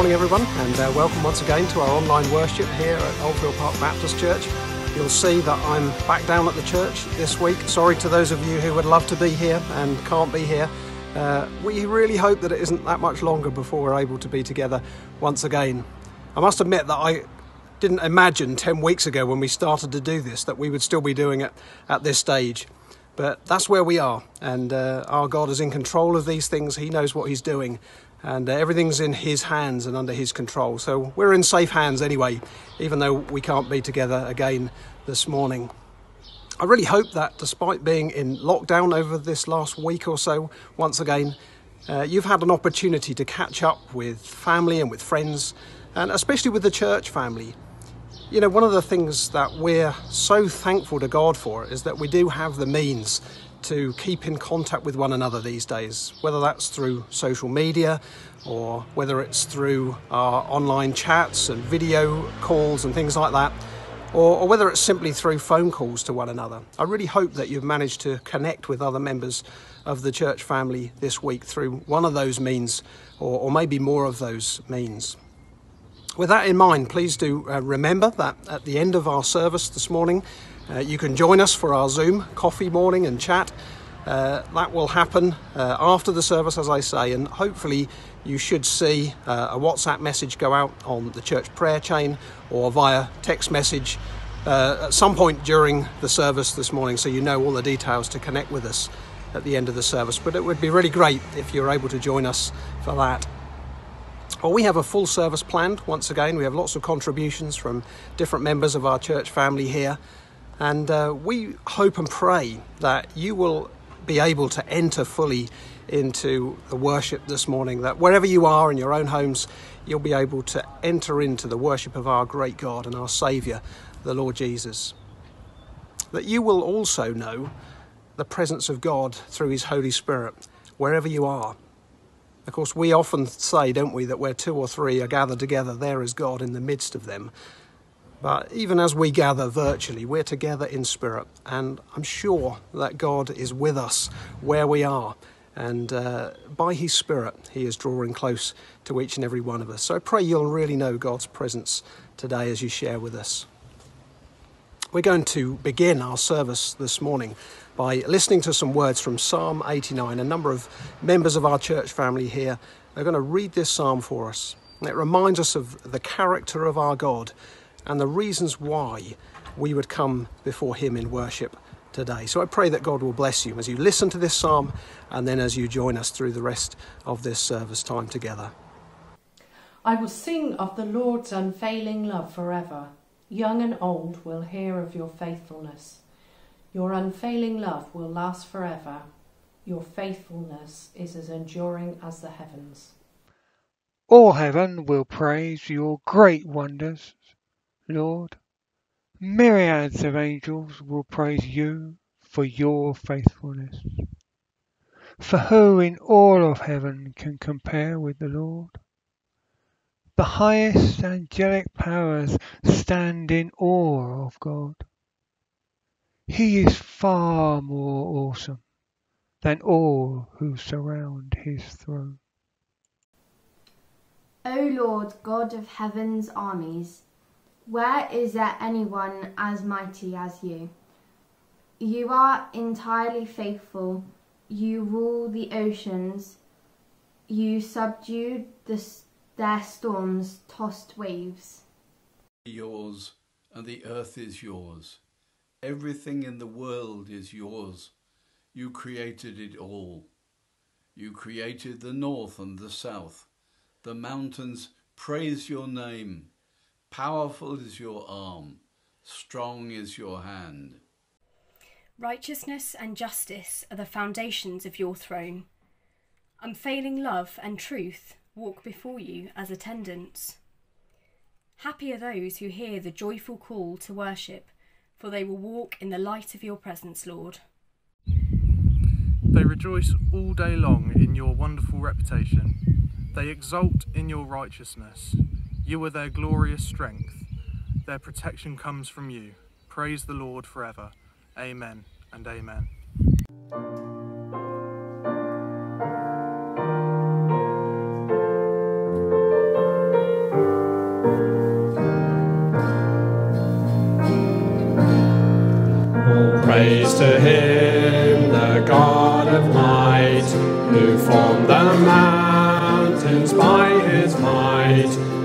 morning, everyone, and uh, welcome once again to our online worship here at Oldfield Park Baptist Church. You'll see that I'm back down at the church this week. Sorry to those of you who would love to be here and can't be here. Uh, we really hope that it isn't that much longer before we're able to be together once again. I must admit that I didn't imagine 10 weeks ago when we started to do this that we would still be doing it at this stage. But that's where we are, and uh, our God is in control of these things. He knows what He's doing, and uh, everything's in His hands and under His control. So we're in safe hands anyway, even though we can't be together again this morning. I really hope that despite being in lockdown over this last week or so, once again, uh, you've had an opportunity to catch up with family and with friends, and especially with the church family. You know, one of the things that we're so thankful to God for is that we do have the means to keep in contact with one another these days, whether that's through social media or whether it's through our online chats and video calls and things like that, or, or whether it's simply through phone calls to one another. I really hope that you've managed to connect with other members of the church family this week through one of those means, or, or maybe more of those means. With that in mind, please do uh, remember that at the end of our service this morning, uh, you can join us for our Zoom coffee morning and chat. Uh, that will happen uh, after the service, as I say, and hopefully you should see uh, a WhatsApp message go out on the church prayer chain or via text message uh, at some point during the service this morning so you know all the details to connect with us at the end of the service. But it would be really great if you're able to join us for that. Well, we have a full service planned once again. We have lots of contributions from different members of our church family here. And uh, we hope and pray that you will be able to enter fully into the worship this morning, that wherever you are in your own homes, you'll be able to enter into the worship of our great God and our Saviour, the Lord Jesus. That you will also know the presence of God through His Holy Spirit wherever you are. Of course, we often say, don't we, that where two or three are gathered together, there is God in the midst of them. But even as we gather virtually, we're together in spirit, and I'm sure that God is with us where we are. And uh, by His Spirit, He is drawing close to each and every one of us. So I pray you'll really know God's presence today as you share with us. We're going to begin our service this morning by listening to some words from Psalm 89. A number of members of our church family here are going to read this psalm for us. It reminds us of the character of our God and the reasons why we would come before Him in worship today. So I pray that God will bless you as you listen to this psalm and then as you join us through the rest of this service time together. I will sing of the Lord's unfailing love forever. Young and old will hear of your faithfulness. Your unfailing love will last forever. Your faithfulness is as enduring as the heavens. All heaven will praise your great wonders, Lord. Myriads of angels will praise you for your faithfulness. For who in all of heaven can compare with the Lord? The highest angelic powers stand in awe of God. He is far more awesome than all who surround his throne. O Lord God of heaven's armies, where is there anyone as mighty as you? You are entirely faithful. You rule the oceans. You subdue the, their storms tossed waves. yours, and the earth is yours. Everything in the world is yours. You created it all. You created the north and the south. The mountains praise your name. Powerful is your arm, strong is your hand. Righteousness and justice are the foundations of your throne. Unfailing love and truth walk before you as attendants. Happy are those who hear the joyful call to worship, for they will walk in the light of your presence, Lord. They rejoice all day long in your wonderful reputation. They exult in your righteousness. You are their glorious strength. Their protection comes from you. Praise the Lord forever. Amen and amen. praise to him.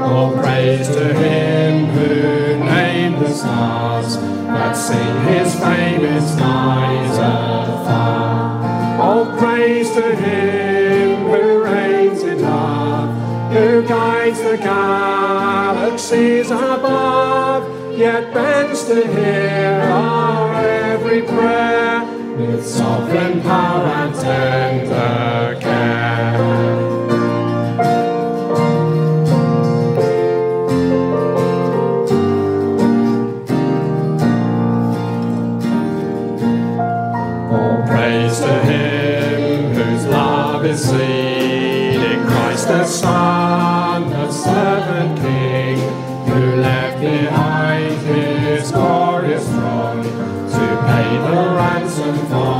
All praise to him who named the stars that sing his famous skies afar. All praise to him who reigns in love, who guides the galaxies above, yet bends to hear our every prayer with sovereign power and tender 더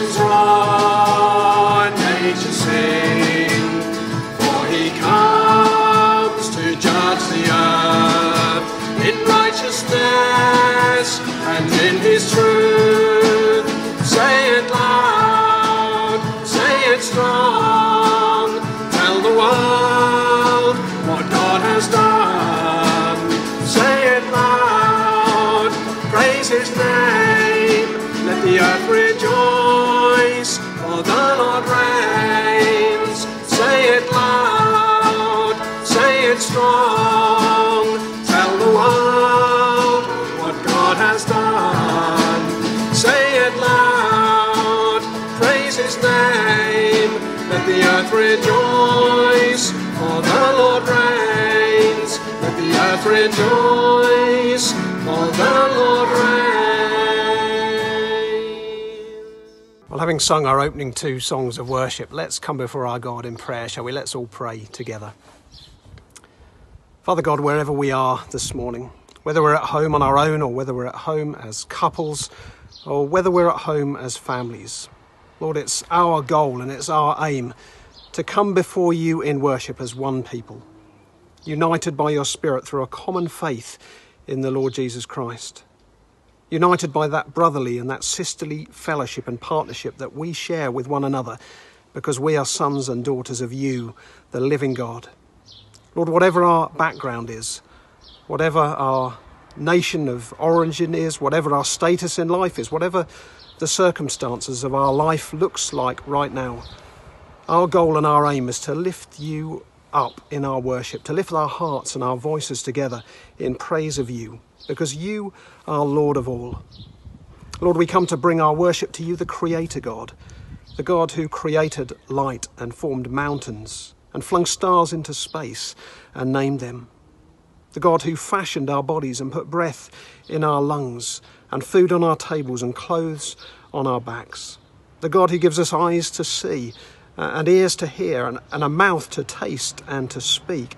ocean's wrong. rejoice, for the Lord reigns. Well, having sung our opening two songs of worship, let's come before our God in prayer, shall we? Let's all pray together. Father God, wherever we are this morning, whether we're at home on our own or whether we're at home as couples or whether we're at home as families, Lord, it's our goal and it's our aim to come before you in worship as one people united by your Spirit through a common faith in the Lord Jesus Christ, united by that brotherly and that sisterly fellowship and partnership that we share with one another because we are sons and daughters of you, the living God. Lord, whatever our background is, whatever our nation of origin is, whatever our status in life is, whatever the circumstances of our life looks like right now, our goal and our aim is to lift you up in our worship, to lift our hearts and our voices together in praise of you, because you are Lord of all. Lord, we come to bring our worship to you, the Creator God, the God who created light and formed mountains and flung stars into space and named them. The God who fashioned our bodies and put breath in our lungs and food on our tables and clothes on our backs. The God who gives us eyes to see uh, and ears to hear and, and a mouth to taste and to speak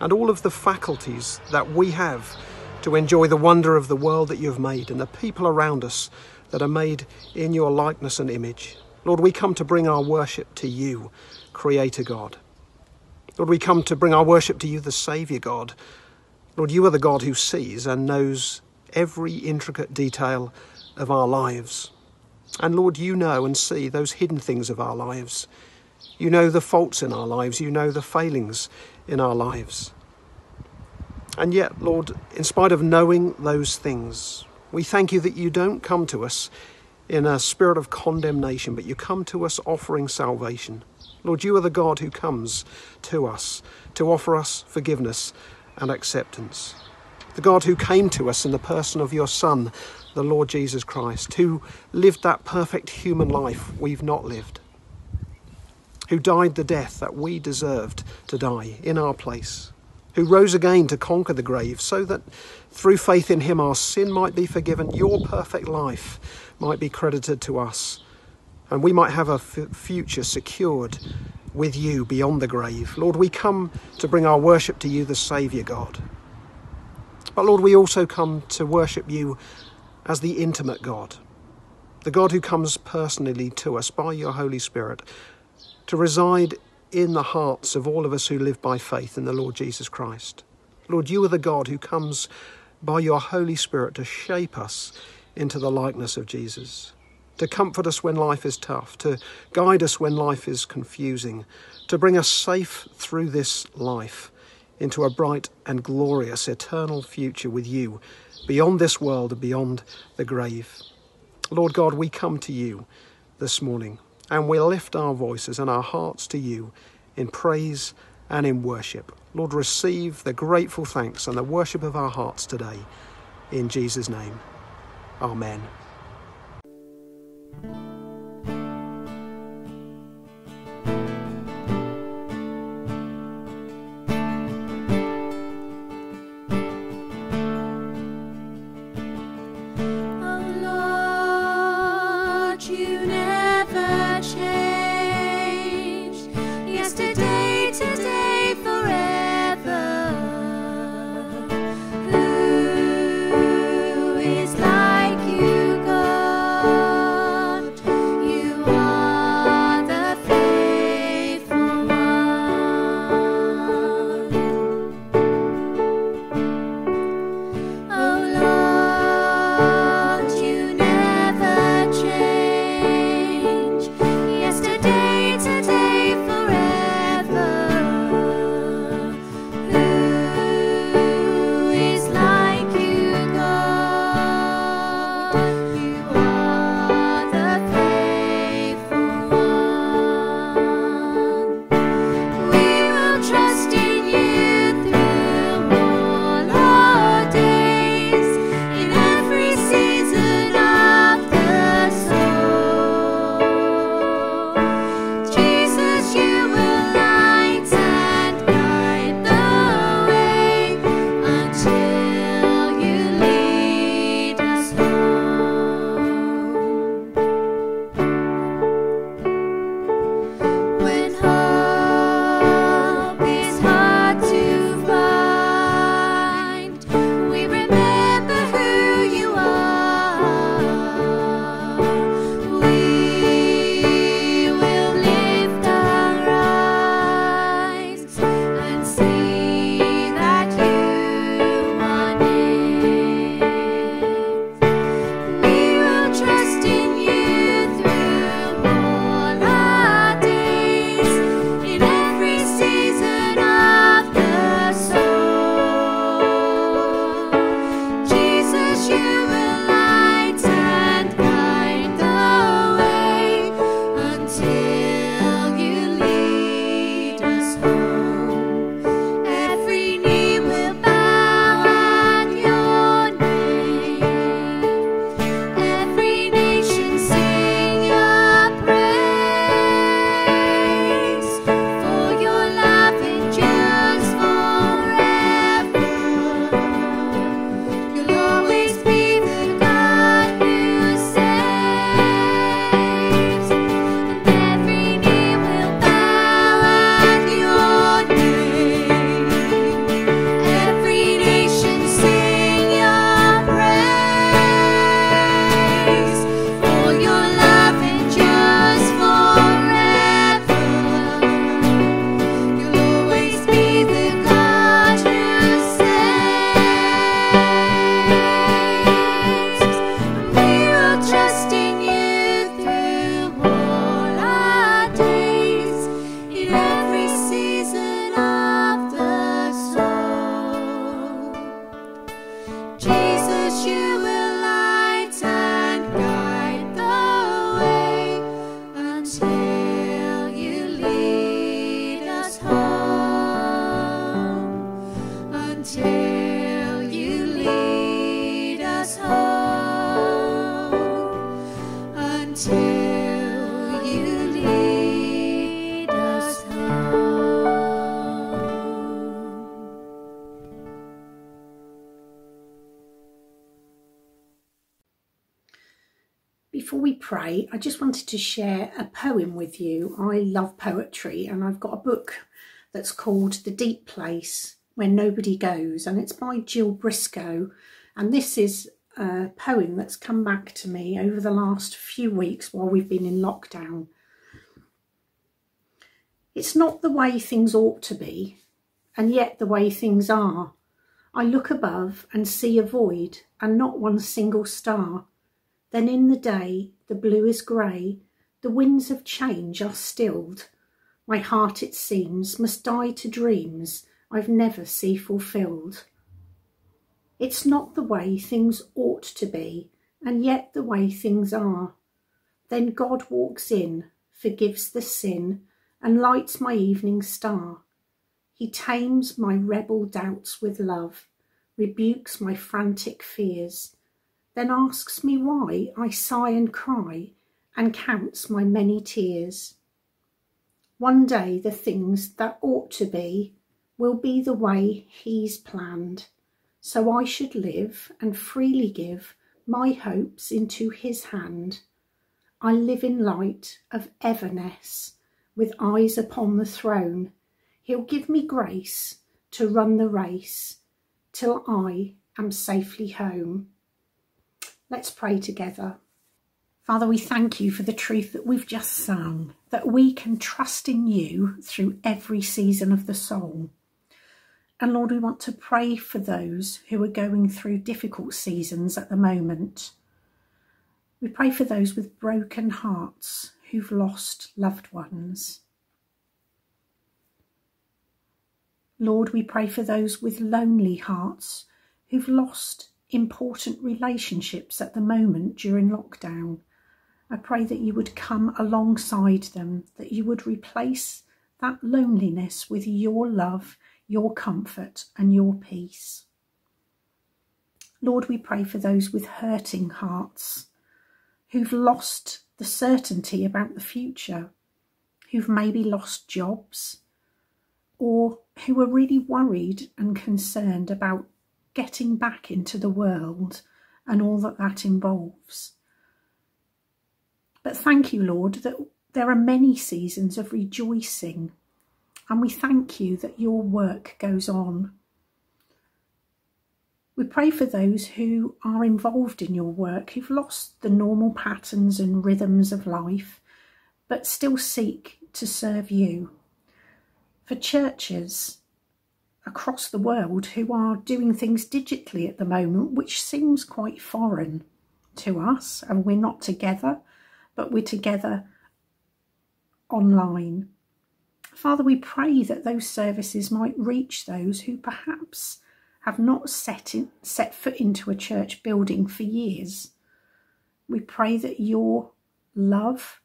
and all of the faculties that we have to enjoy the wonder of the world that you've made and the people around us that are made in your likeness and image. Lord, we come to bring our worship to you, Creator God. Lord, we come to bring our worship to you, the Saviour God. Lord, you are the God who sees and knows every intricate detail of our lives. And Lord, you know and see those hidden things of our lives. You know the faults in our lives. You know the failings in our lives. And yet, Lord, in spite of knowing those things, we thank you that you don't come to us in a spirit of condemnation, but you come to us offering salvation. Lord, you are the God who comes to us to offer us forgiveness and acceptance. The God who came to us in the person of your Son, the Lord Jesus Christ, who lived that perfect human life we've not lived, who died the death that we deserved to die in our place, who rose again to conquer the grave so that through faith in him our sin might be forgiven, your perfect life might be credited to us, and we might have a f- future secured with you beyond the grave. Lord, we come to bring our worship to you, the Saviour God. But Lord, we also come to worship you as the intimate God, the God who comes personally to us by your Holy Spirit to reside in the hearts of all of us who live by faith in the Lord Jesus Christ. Lord, you are the God who comes by your Holy Spirit to shape us into the likeness of Jesus, to comfort us when life is tough, to guide us when life is confusing, to bring us safe through this life into a bright and glorious eternal future with you, beyond this world and beyond the grave. Lord God, we come to you this morning and we lift our voices and our hearts to you in praise and in worship. Lord, receive the grateful thanks and the worship of our hearts today. In Jesus' name, Amen. Before we pray, I just wanted to share a poem with you. I love poetry and I've got a book that's called The Deep Place Where Nobody Goes and it's by Jill Briscoe. And this is a poem that's come back to me over the last few weeks while we've been in lockdown. It's not the way things ought to be, and yet the way things are. I look above and see a void and not one single star. Then in the day the blue is grey, the winds of change are stilled. My heart, it seems, must die to dreams I've never see fulfilled. It's not the way things ought to be, and yet the way things are. Then God walks in, forgives the sin, and lights my evening star. He tames my rebel doubts with love, rebukes my frantic fears, then asks me why I sigh and cry, and counts my many tears. One day the things that ought to be will be the way He's planned, so I should live and freely give my hopes into His hand. I live in light of everness, with eyes upon the throne. He'll give me grace to run the race till I am safely home. Let's pray together. Father, we thank you for the truth that we've just sung, that we can trust in you through every season of the soul. And Lord, we want to pray for those who are going through difficult seasons at the moment. We pray for those with broken hearts who've lost loved ones. Lord, we pray for those with lonely hearts who've lost important relationships at the moment during lockdown. I pray that you would come alongside them, that you would replace that loneliness with your love, your comfort, and your peace. Lord, we pray for those with hurting hearts who've lost the certainty about the future, who've maybe lost jobs, or who are really worried and concerned about getting back into the world and all that that involves. But thank you, Lord, that there are many seasons of rejoicing, and we thank you that your work goes on. We pray for those who are involved in your work, who've lost the normal patterns and rhythms of life, but still seek to serve you. For churches across the world who are doing things digitally at the moment, which seems quite foreign to us, and we're not together, but we're together online. Father, we pray that those services might reach those who perhaps have not set, in, set foot into a church building for years. We pray that your love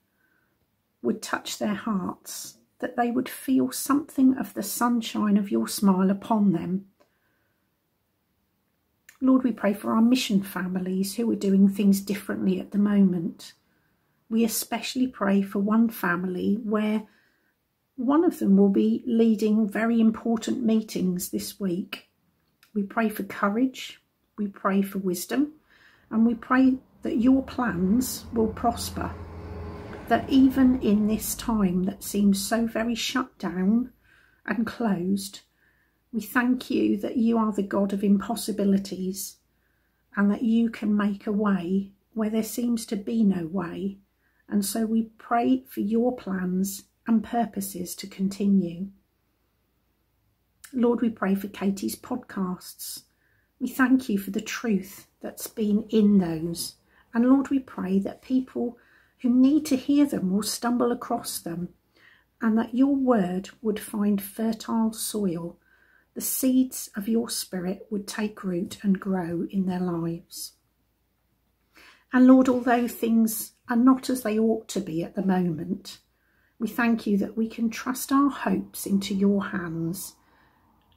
would touch their hearts that they would feel something of the sunshine of your smile upon them. Lord, we pray for our mission families who are doing things differently at the moment. We especially pray for one family where one of them will be leading very important meetings this week. We pray for courage, we pray for wisdom, and we pray that your plans will prosper that even in this time that seems so very shut down and closed, we thank you that you are the God of impossibilities and that you can make a way where there seems to be no way. And so we pray for your plans and purposes to continue. Lord, we pray for Katie's podcasts. We thank you for the truth that's been in those. And Lord, we pray that people who need to hear them will stumble across them, and that your word would find fertile soil. The seeds of your spirit would take root and grow in their lives. And Lord, although things are not as they ought to be at the moment, we thank you that we can trust our hopes into your hands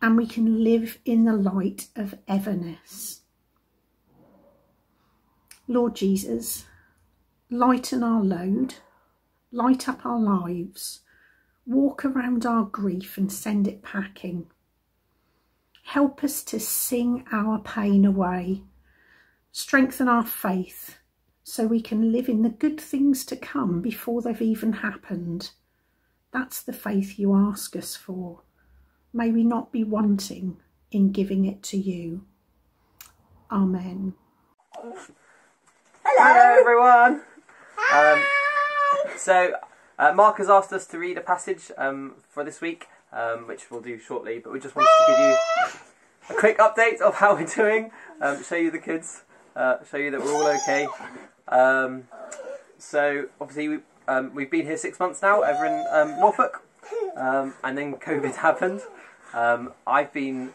and we can live in the light of everness. Lord Jesus, lighten our load, light up our lives, walk around our grief and send it packing. Help us to sing our pain away, strengthen our faith so we can live in the good things to come before they've even happened. That's the faith you ask us for. May we not be wanting in giving it to you. Amen. Hello, everyone. Um, so, uh, Mark has asked us to read a passage um, for this week, um, which we'll do shortly. But we just wanted to give you a quick update of how we're doing, um, show you the kids, uh, show you that we're all okay. Um, so, obviously, we, um, we've been here six months now, over in Norfolk, and then COVID happened. I've been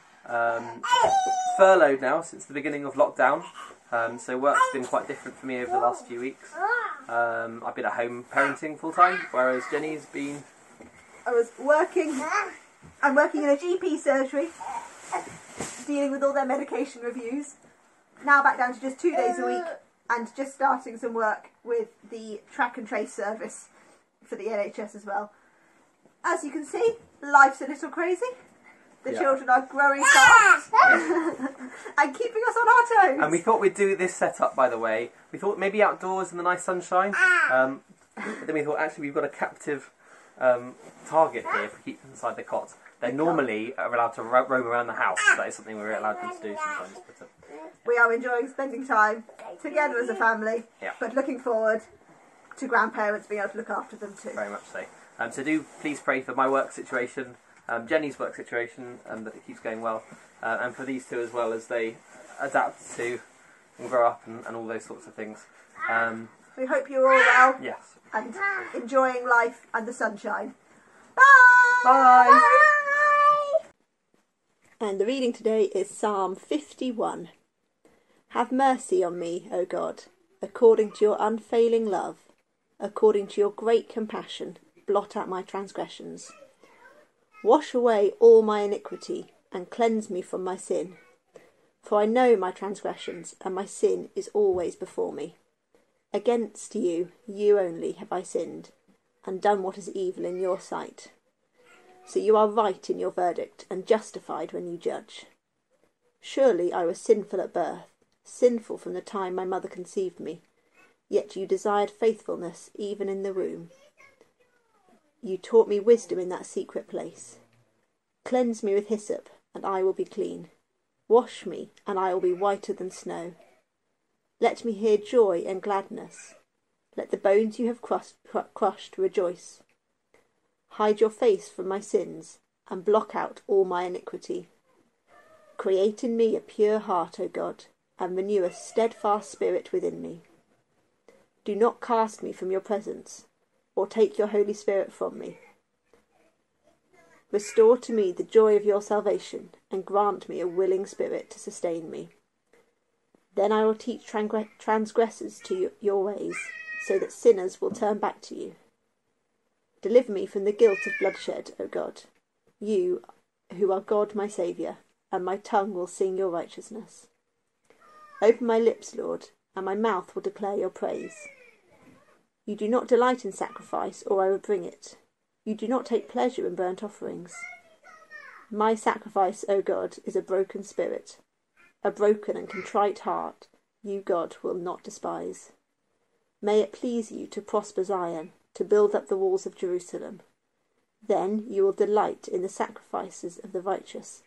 furloughed now since the beginning of lockdown. Um, so work's been quite different for me over the last few weeks. Um, I've been at home parenting full time, whereas Jenny's been. I was working. I'm working in a GP surgery, dealing with all their medication reviews. Now back down to just two days a week, and just starting some work with the track and trace service for the NHS as well. As you can see, life's a little crazy. The Yeah. children are growing fast and keeping us on our toes. And we thought we'd do this setup, by the way. We thought maybe outdoors in the nice sunshine. Um, but then we thought actually we've got a captive um, target here if we keep them inside the cot. They normally are allowed to ro- roam around the house. That is something we're allowed them to do sometimes. But, uh, we are enjoying spending time together as a family, Yeah. but looking forward to grandparents being able to look after them too. Very much so. Um, so do please pray for my work situation, um, Jenny's work situation, and that it keeps going well, uh, and for these two as well as they adapt to and grow up and, and all those sorts of things. Um, We hope you're all well yes. and enjoying life and the sunshine. Bye bye. And the reading today is Psalm 51. Have mercy on me, O God, according to your unfailing love, according to your great compassion, blot out my transgressions. Wash away all my iniquity and cleanse me from my sin. For I know my transgressions, and my sin is always before me. Against you, you only, have I sinned, and done what is evil in your sight. So you are right in your verdict, and justified when you judge. Surely I was sinful at birth, sinful from the time my mother conceived me. Yet you desired faithfulness even in the womb. You taught me wisdom in that secret place. Cleanse me with hyssop, and I will be clean. Wash me, and I will be whiter than snow. Let me hear joy and gladness. Let the bones you have crushed, cru- crushed rejoice. Hide your face from my sins, and block out all my iniquity. Create in me a pure heart, O God, and renew a steadfast spirit within me. Do not cast me from your presence, or take your Holy Spirit from me. Restore to me the joy of your salvation, and grant me a willing spirit to sustain me. Then I will teach transgressors to your ways, so that sinners will turn back to you. Deliver me from the guilt of bloodshed, O God, you who are God my Saviour, and my tongue will sing your righteousness. Open my lips, Lord, and my mouth will declare your praise. You do not delight in sacrifice, or I will bring it. You do not take pleasure in burnt offerings. My sacrifice, O God, is a broken spirit. A broken and contrite heart, you, God, will not despise. May it please you to prosper Zion, to build up the walls of Jerusalem. Then you will delight in the sacrifices of the righteous,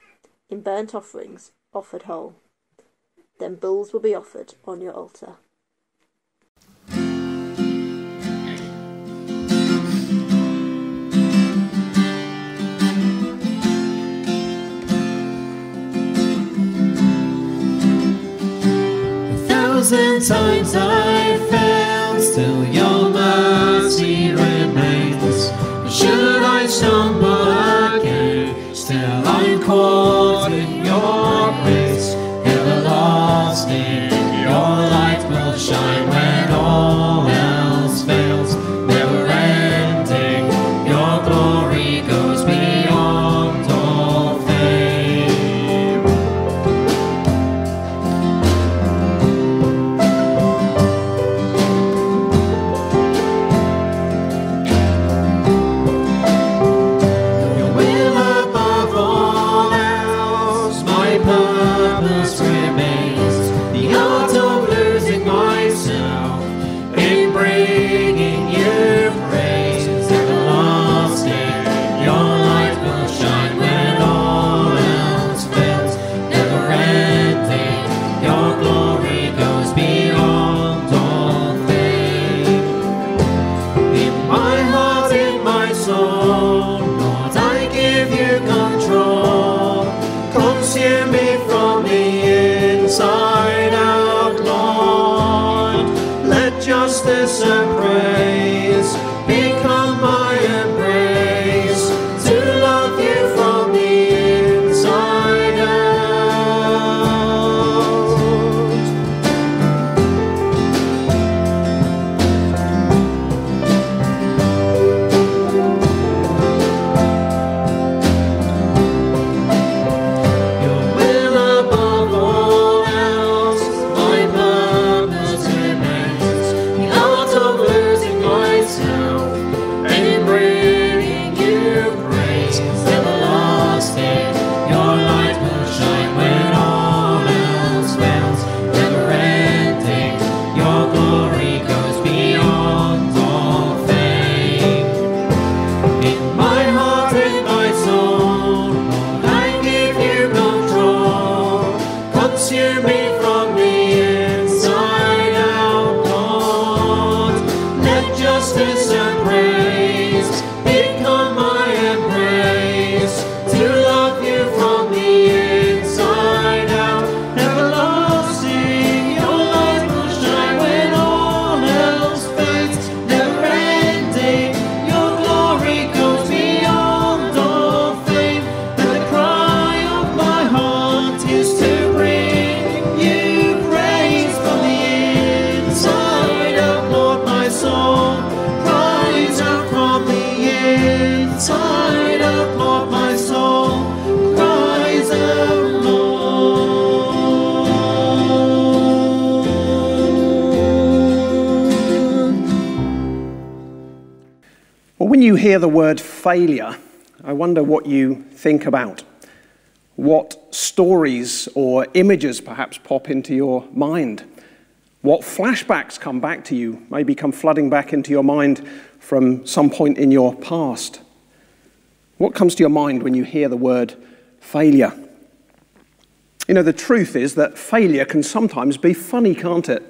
in burnt offerings offered whole. Then bulls will be offered on your altar. Thousand times I failed, still your mercy remains. Should I stumble again, still I'm caught in your failure, I wonder what you think about. What stories or images perhaps pop into your mind? What flashbacks come back to you, maybe come flooding back into your mind from some point in your past? What comes to your mind when you hear the word failure? You know, the truth is that failure can sometimes be funny, can't it?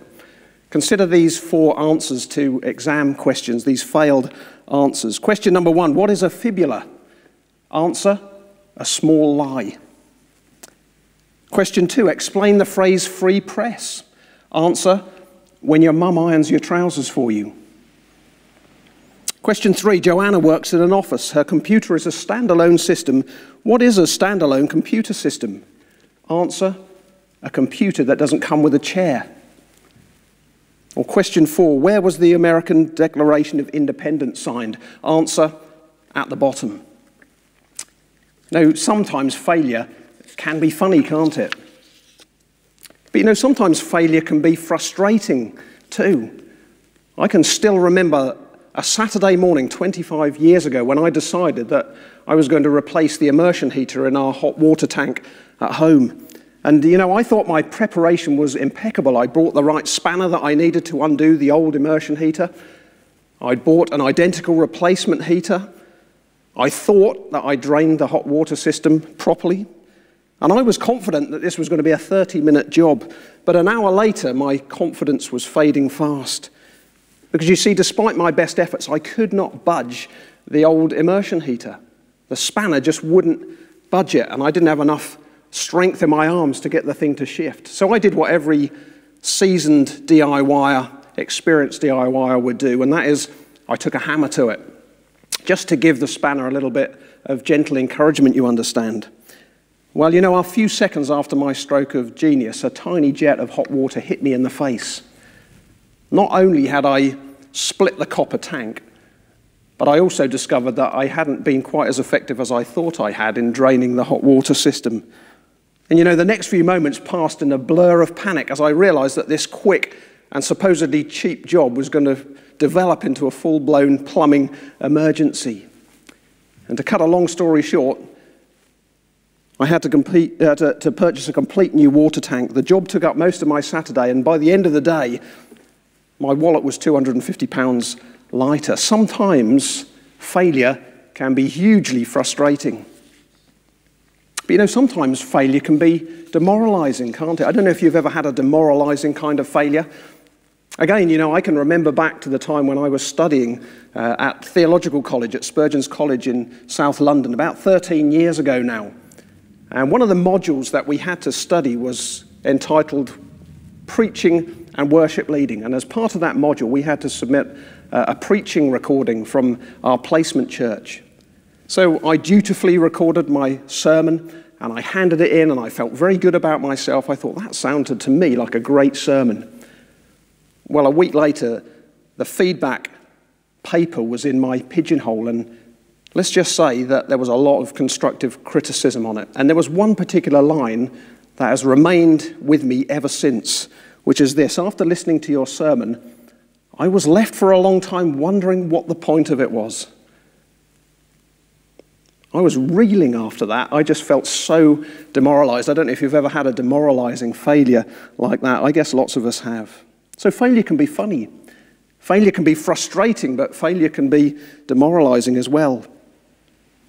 Consider these four answers to exam questions, these failed answers. Question number one What is a fibula? Answer a small lie. Question two Explain the phrase free press. Answer when your mum irons your trousers for you. Question three Joanna works in an office. Her computer is a standalone system. What is a standalone computer system? Answer a computer that doesn't come with a chair. Or question four Where was the American Declaration of Independence signed? Answer at the bottom. Now, sometimes failure can be funny, can't it? But you know, sometimes failure can be frustrating too. I can still remember a Saturday morning 25 years ago when I decided that I was going to replace the immersion heater in our hot water tank at home. And you know, I thought my preparation was impeccable. I brought the right spanner that I needed to undo the old immersion heater. I'd bought an identical replacement heater. I thought that I drained the hot water system properly. And I was confident that this was going to be a 30 minute job. But an hour later, my confidence was fading fast. Because you see, despite my best efforts, I could not budge the old immersion heater. The spanner just wouldn't budge it, and I didn't have enough strength in my arms to get the thing to shift. So I did what every seasoned DIYer, experienced DIYer would do, and that is I took a hammer to it, just to give the spanner a little bit of gentle encouragement, you understand. Well, you know, a few seconds after my stroke of genius, a tiny jet of hot water hit me in the face. Not only had I split the copper tank, but I also discovered that I hadn't been quite as effective as I thought I had in draining the hot water system. And you know, the next few moments passed in a blur of panic as I realized that this quick and supposedly cheap job was going to develop into a full blown plumbing emergency. And to cut a long story short, I had to, complete, uh, to, to purchase a complete new water tank. The job took up most of my Saturday, and by the end of the day, my wallet was 250 pounds lighter. Sometimes failure can be hugely frustrating. But you know, sometimes failure can be demoralizing, can't it? I don't know if you've ever had a demoralizing kind of failure. Again, you know, I can remember back to the time when I was studying uh, at theological college at Spurgeon's College in South London, about 13 years ago now. And one of the modules that we had to study was entitled Preaching and Worship Leading. And as part of that module, we had to submit uh, a preaching recording from our placement church. So I dutifully recorded my sermon and I handed it in and I felt very good about myself. I thought that sounded to me like a great sermon. Well, a week later, the feedback paper was in my pigeonhole and let's just say that there was a lot of constructive criticism on it. And there was one particular line that has remained with me ever since, which is this After listening to your sermon, I was left for a long time wondering what the point of it was. I was reeling after that. I just felt so demoralized. I don't know if you've ever had a demoralizing failure like that. I guess lots of us have. So, failure can be funny. Failure can be frustrating, but failure can be demoralizing as well.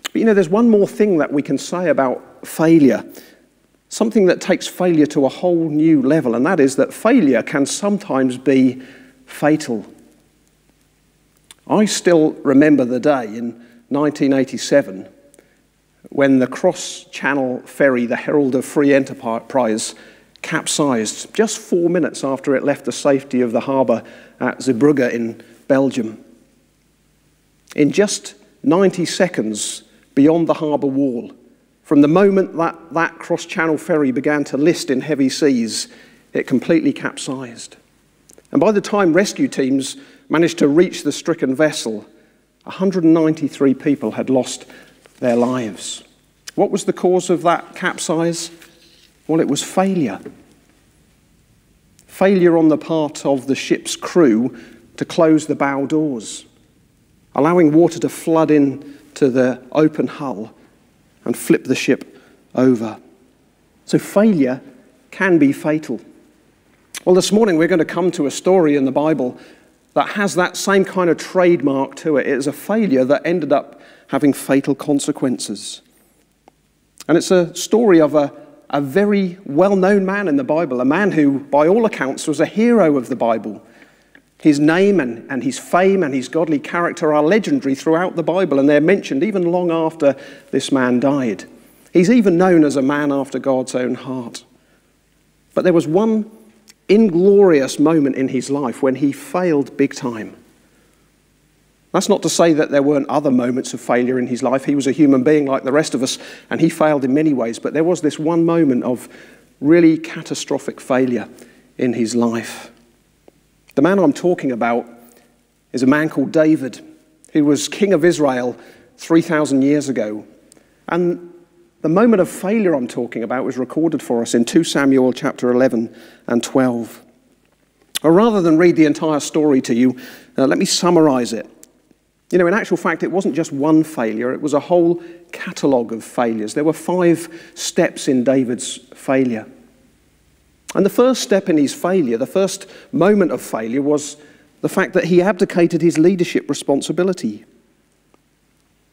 But you know, there's one more thing that we can say about failure, something that takes failure to a whole new level, and that is that failure can sometimes be fatal. I still remember the day in 1987 when the cross channel ferry, the Herald of Free Enterprise, capsized just four minutes after it left the safety of the harbour at Zeebrugge in Belgium. In just 90 seconds, beyond the harbour wall. From the moment that that cross channel ferry began to list in heavy seas, it completely capsized. And by the time rescue teams managed to reach the stricken vessel, 193 people had lost their lives. What was the cause of that capsize? Well, it was failure. Failure on the part of the ship's crew to close the bow doors. allowing water to flood into the open hull and flip the ship over. So failure can be fatal. Well, this morning we're going to come to a story in the Bible that has that same kind of trademark to it. It is a failure that ended up having fatal consequences. And it's a story of a, a very well known man in the Bible, a man who, by all accounts, was a hero of the Bible. His name and, and his fame and his godly character are legendary throughout the Bible, and they're mentioned even long after this man died. He's even known as a man after God's own heart. But there was one inglorious moment in his life when he failed big time. That's not to say that there weren't other moments of failure in his life. He was a human being like the rest of us, and he failed in many ways. But there was this one moment of really catastrophic failure in his life. The man I'm talking about is a man called David, who was king of Israel 3,000 years ago. And the moment of failure I'm talking about was recorded for us in 2 Samuel chapter 11 and 12. Or rather than read the entire story to you, uh, let me summarize it. You know, in actual fact, it wasn't just one failure, it was a whole catalogue of failures. There were five steps in David's failure. And the first step in his failure, the first moment of failure, was the fact that he abdicated his leadership responsibility.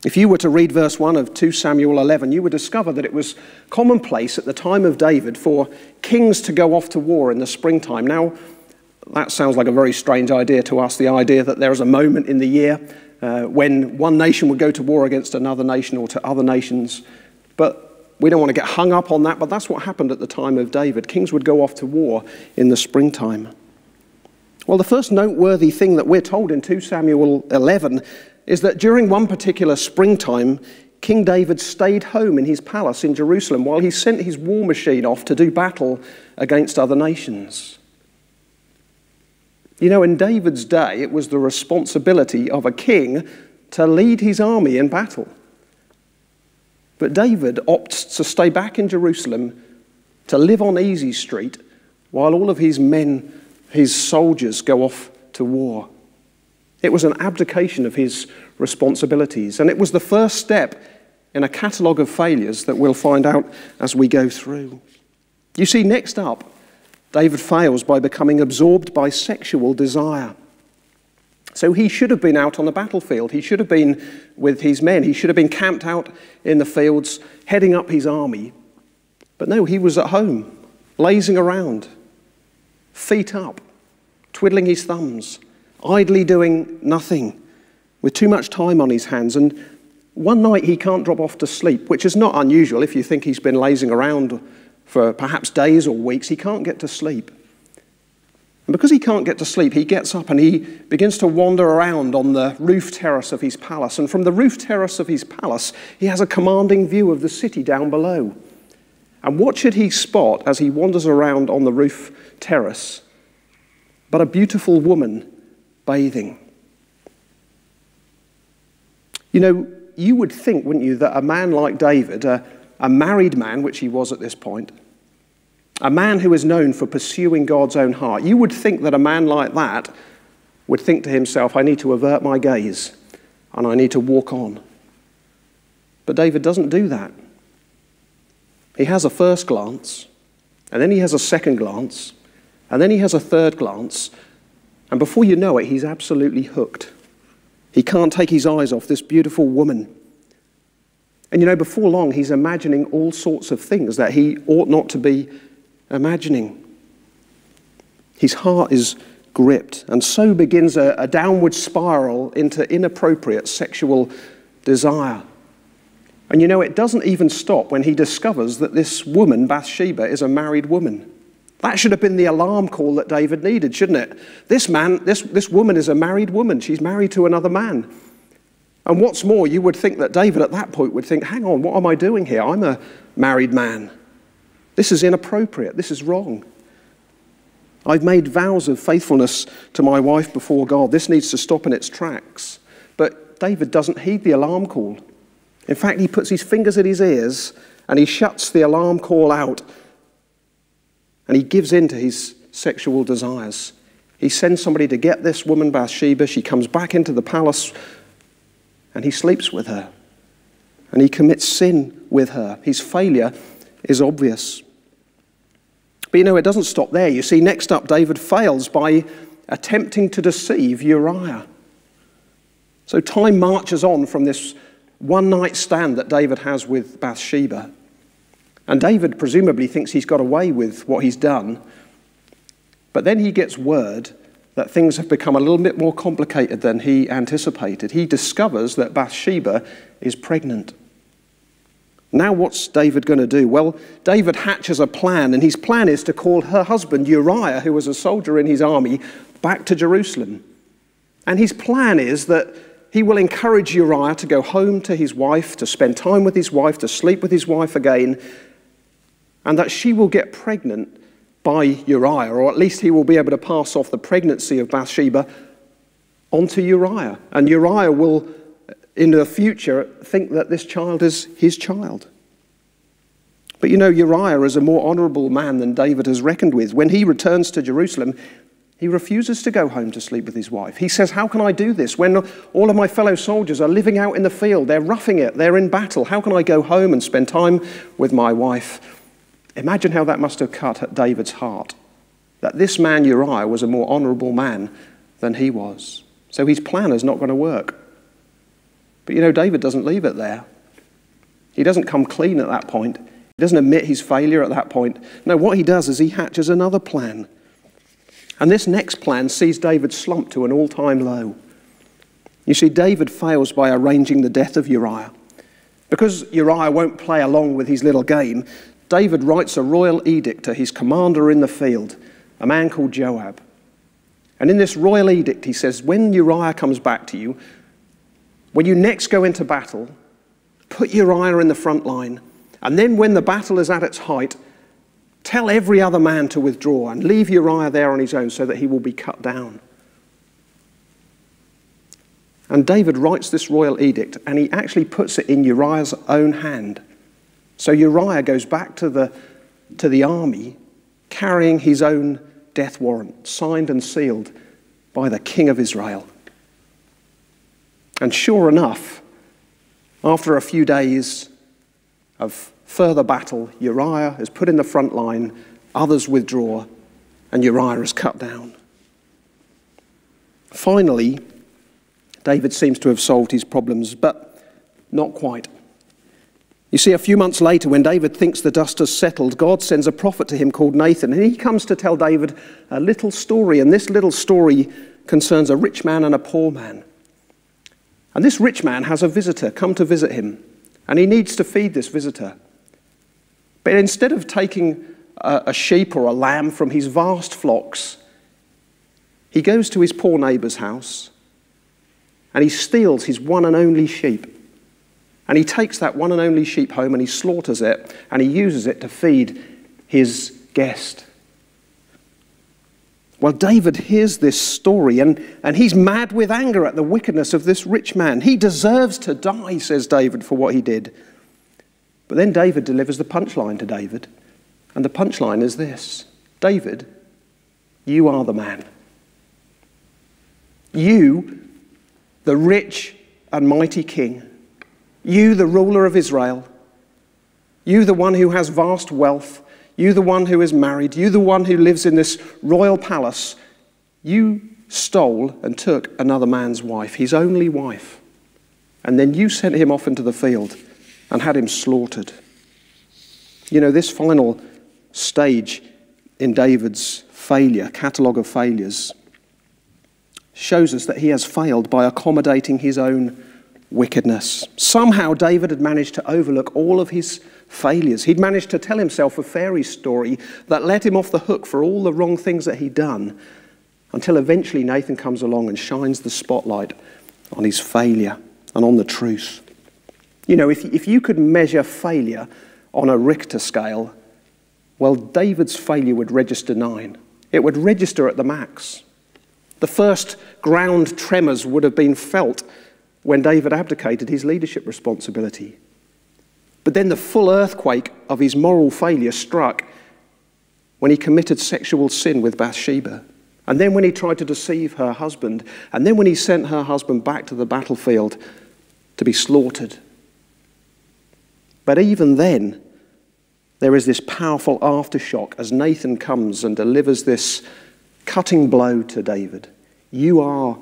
If you were to read verse 1 of 2 Samuel 11, you would discover that it was commonplace at the time of David for kings to go off to war in the springtime. Now, that sounds like a very strange idea to us the idea that there is a moment in the year uh, when one nation would go to war against another nation or to other nations. But we don't want to get hung up on that, but that's what happened at the time of David. Kings would go off to war in the springtime. Well, the first noteworthy thing that we're told in 2 Samuel 11 is that during one particular springtime, King David stayed home in his palace in Jerusalem while he sent his war machine off to do battle against other nations. You know, in David's day, it was the responsibility of a king to lead his army in battle. But David opts to stay back in Jerusalem to live on Easy Street while all of his men, his soldiers, go off to war. It was an abdication of his responsibilities, and it was the first step in a catalogue of failures that we'll find out as we go through. You see, next up, David fails by becoming absorbed by sexual desire. So he should have been out on the battlefield. He should have been with his men. He should have been camped out in the fields, heading up his army. But no, he was at home, lazing around, feet up, twiddling his thumbs, idly doing nothing, with too much time on his hands. And one night he can't drop off to sleep, which is not unusual if you think he's been lazing around for perhaps days or weeks. He can't get to sleep. And because he can't get to sleep, he gets up and he begins to wander around on the roof terrace of his palace. And from the roof terrace of his palace, he has a commanding view of the city down below. And what should he spot as he wanders around on the roof terrace but a beautiful woman bathing? You know, you would think, wouldn't you, that a man like David, a, a married man, which he was at this point, a man who is known for pursuing God's own heart, you would think that a man like that would think to himself, I need to avert my gaze and I need to walk on. But David doesn't do that. He has a first glance, and then he has a second glance, and then he has a third glance, and before you know it, he's absolutely hooked. He can't take his eyes off this beautiful woman. And you know, before long, he's imagining all sorts of things that he ought not to be imagining. His heart is gripped, and so begins a, a downward spiral into inappropriate sexual desire. And you know, it doesn't even stop when he discovers that this woman, Bathsheba, is a married woman. That should have been the alarm call that David needed, shouldn't it? This man, this, this woman is a married woman. She's married to another man. And what's more, you would think that David at that point would think, hang on, what am I doing here? I'm a married man. This is inappropriate. This is wrong. I've made vows of faithfulness to my wife before God. This needs to stop in its tracks. But David doesn't heed the alarm call. In fact, he puts his fingers at his ears and he shuts the alarm call out and he gives in to his sexual desires. He sends somebody to get this woman, Bathsheba. She comes back into the palace and he sleeps with her. And he commits sin with her. His failure is obvious. But you know, it doesn't stop there. You see, next up, David fails by attempting to deceive Uriah. So time marches on from this one night stand that David has with Bathsheba. And David presumably thinks he's got away with what he's done. But then he gets word that things have become a little bit more complicated than he anticipated. He discovers that Bathsheba is pregnant. Now, what's David going to do? Well, David hatches a plan, and his plan is to call her husband Uriah, who was a soldier in his army, back to Jerusalem. And his plan is that he will encourage Uriah to go home to his wife, to spend time with his wife, to sleep with his wife again, and that she will get pregnant by Uriah, or at least he will be able to pass off the pregnancy of Bathsheba onto Uriah. And Uriah will, in the future, think that this child is his child. But you know, Uriah is a more honorable man than David has reckoned with. When he returns to Jerusalem, he refuses to go home to sleep with his wife. He says, How can I do this when all of my fellow soldiers are living out in the field? They're roughing it, they're in battle. How can I go home and spend time with my wife? Imagine how that must have cut at David's heart that this man Uriah was a more honorable man than he was. So his plan is not going to work. But you know, David doesn't leave it there. He doesn't come clean at that point. He doesn't admit his failure at that point. No, what he does is he hatches another plan. And this next plan sees David slump to an all time low. You see, David fails by arranging the death of Uriah. Because Uriah won't play along with his little game, David writes a royal edict to his commander in the field, a man called Joab. And in this royal edict, he says, When Uriah comes back to you, when you next go into battle, put Uriah in the front line. And then, when the battle is at its height, tell every other man to withdraw and leave Uriah there on his own so that he will be cut down. And David writes this royal edict and he actually puts it in Uriah's own hand. So Uriah goes back to the, to the army carrying his own death warrant, signed and sealed by the king of Israel. And sure enough, after a few days of further battle, Uriah is put in the front line, others withdraw, and Uriah is cut down. Finally, David seems to have solved his problems, but not quite. You see, a few months later, when David thinks the dust has settled, God sends a prophet to him called Nathan, and he comes to tell David a little story, and this little story concerns a rich man and a poor man. And this rich man has a visitor come to visit him, and he needs to feed this visitor. But instead of taking a, sheep or a lamb from his vast flocks, he goes to his poor neighbour's house and he steals his one and only sheep. And he takes that one and only sheep home and he slaughters it and he uses it to feed his guest. Well, David hears this story and, and he's mad with anger at the wickedness of this rich man. He deserves to die, says David, for what he did. But then David delivers the punchline to David. And the punchline is this David, you are the man. You, the rich and mighty king, you, the ruler of Israel, you, the one who has vast wealth, you, the one who is married, you, the one who lives in this royal palace, you stole and took another man's wife, his only wife. And then you sent him off into the field and had him slaughtered. You know, this final stage in David's failure, catalogue of failures, shows us that he has failed by accommodating his own wickedness. Somehow, David had managed to overlook all of his failures. He'd managed to tell himself a fairy story that let him off the hook for all the wrong things that he'd done until eventually Nathan comes along and shines the spotlight on his failure and on the truth. You know, if, if you could measure failure on a Richter scale, well, David's failure would register nine. It would register at the max. The first ground tremors would have been felt when David abdicated his leadership responsibility. But then the full earthquake of his moral failure struck when he committed sexual sin with Bathsheba. And then when he tried to deceive her husband. And then when he sent her husband back to the battlefield to be slaughtered. But even then, there is this powerful aftershock as Nathan comes and delivers this cutting blow to David. You are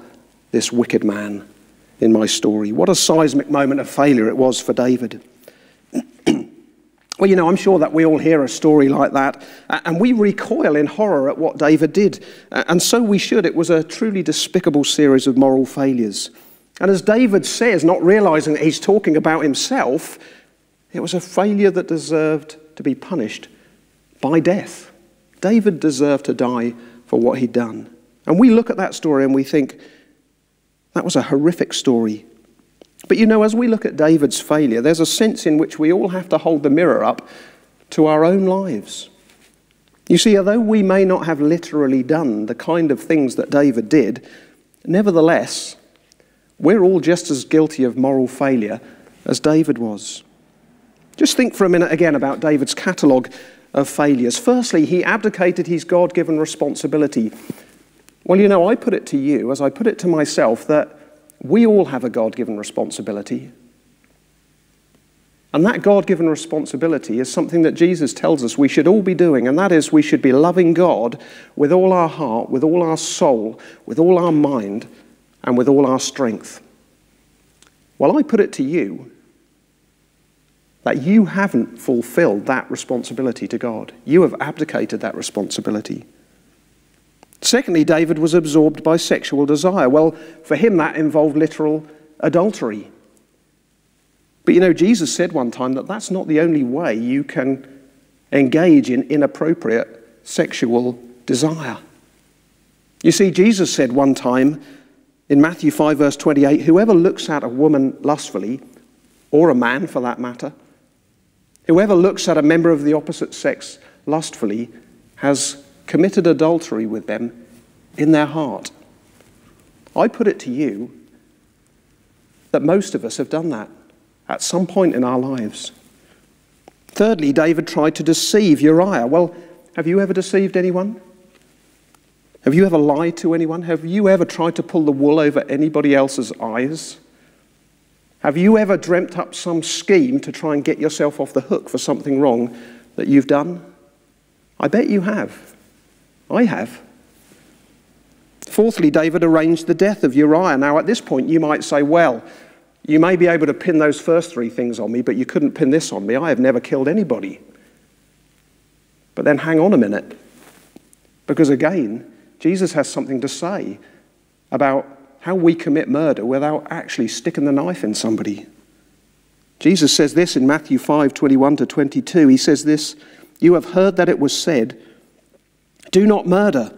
this wicked man in my story. What a seismic moment of failure it was for David. well, you know, I'm sure that we all hear a story like that and we recoil in horror at what David did. And so we should. It was a truly despicable series of moral failures. And as David says, not realizing that he's talking about himself, it was a failure that deserved to be punished by death. David deserved to die for what he'd done. And we look at that story and we think, that was a horrific story. But you know, as we look at David's failure, there's a sense in which we all have to hold the mirror up to our own lives. You see, although we may not have literally done the kind of things that David did, nevertheless, we're all just as guilty of moral failure as David was. Just think for a minute again about David's catalogue of failures. Firstly, he abdicated his God given responsibility. Well, you know, I put it to you, as I put it to myself, that we all have a God given responsibility. And that God given responsibility is something that Jesus tells us we should all be doing, and that is we should be loving God with all our heart, with all our soul, with all our mind, and with all our strength. Well, I put it to you that you haven't fulfilled that responsibility to God. You have abdicated that responsibility. Secondly, David was absorbed by sexual desire. Well, for him, that involved literal adultery. But you know, Jesus said one time that that's not the only way you can engage in inappropriate sexual desire. You see, Jesus said one time in Matthew 5, verse 28 whoever looks at a woman lustfully, or a man for that matter, whoever looks at a member of the opposite sex lustfully has committed adultery with them in their heart. I put it to you that most of us have done that at some point in our lives. Thirdly, David tried to deceive Uriah. Well, have you ever deceived anyone? Have you ever lied to anyone? Have you ever tried to pull the wool over anybody else's eyes? Have you ever dreamt up some scheme to try and get yourself off the hook for something wrong that you've done? I bet you have. I have. Fourthly, David arranged the death of Uriah. Now, at this point, you might say, well, you may be able to pin those first three things on me, but you couldn't pin this on me. I have never killed anybody. But then hang on a minute. Because again, Jesus has something to say about how we commit murder without actually sticking the knife in somebody. Jesus says this in Matthew 5 21 to 22. He says this You have heard that it was said, Do not murder,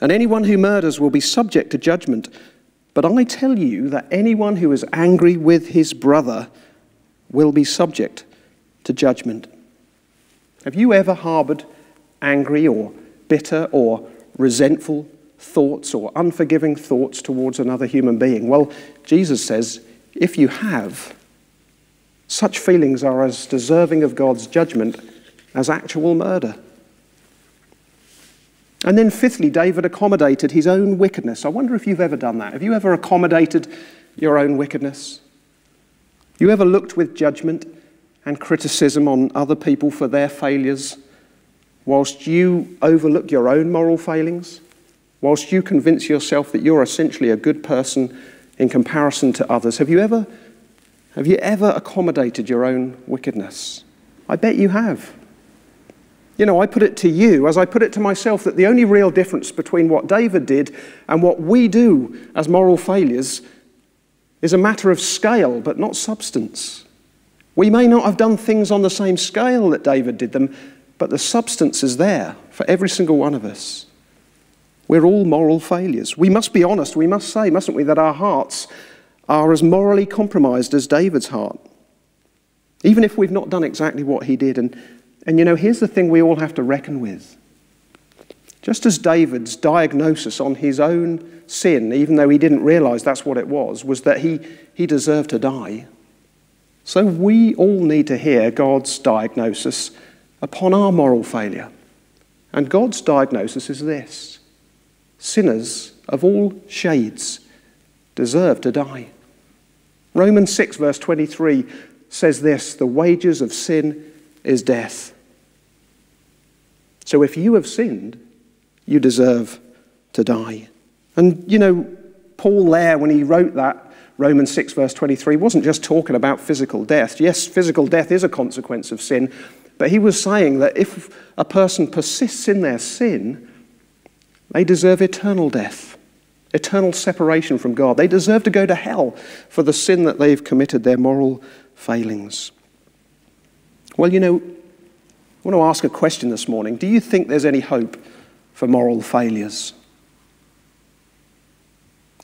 and anyone who murders will be subject to judgment. But I tell you that anyone who is angry with his brother will be subject to judgment. Have you ever harbored angry or bitter or resentful thoughts or unforgiving thoughts towards another human being? Well, Jesus says, if you have, such feelings are as deserving of God's judgment as actual murder. And then, fifthly, David accommodated his own wickedness. I wonder if you've ever done that. Have you ever accommodated your own wickedness? You ever looked with judgment and criticism on other people for their failures, whilst you overlook your own moral failings? Whilst you convince yourself that you're essentially a good person in comparison to others? Have you ever, have you ever accommodated your own wickedness? I bet you have. You know, I put it to you, as I put it to myself, that the only real difference between what David did and what we do as moral failures is a matter of scale, but not substance. We may not have done things on the same scale that David did them, but the substance is there for every single one of us. We're all moral failures. We must be honest, we must say, mustn't we, that our hearts are as morally compromised as David's heart. Even if we've not done exactly what he did. And and you know, here's the thing we all have to reckon with. Just as David's diagnosis on his own sin, even though he didn't realize that's what it was, was that he, he deserved to die, so we all need to hear God's diagnosis upon our moral failure. And God's diagnosis is this sinners of all shades deserve to die. Romans 6, verse 23 says this the wages of sin is death. So if you have sinned, you deserve to die. And you know, Paul there, when he wrote that, Romans 6, verse 23, wasn't just talking about physical death. Yes, physical death is a consequence of sin, but he was saying that if a person persists in their sin, they deserve eternal death, eternal separation from God. They deserve to go to hell for the sin that they've committed, their moral failings. Well, you know, I want to ask a question this morning. Do you think there's any hope for moral failures?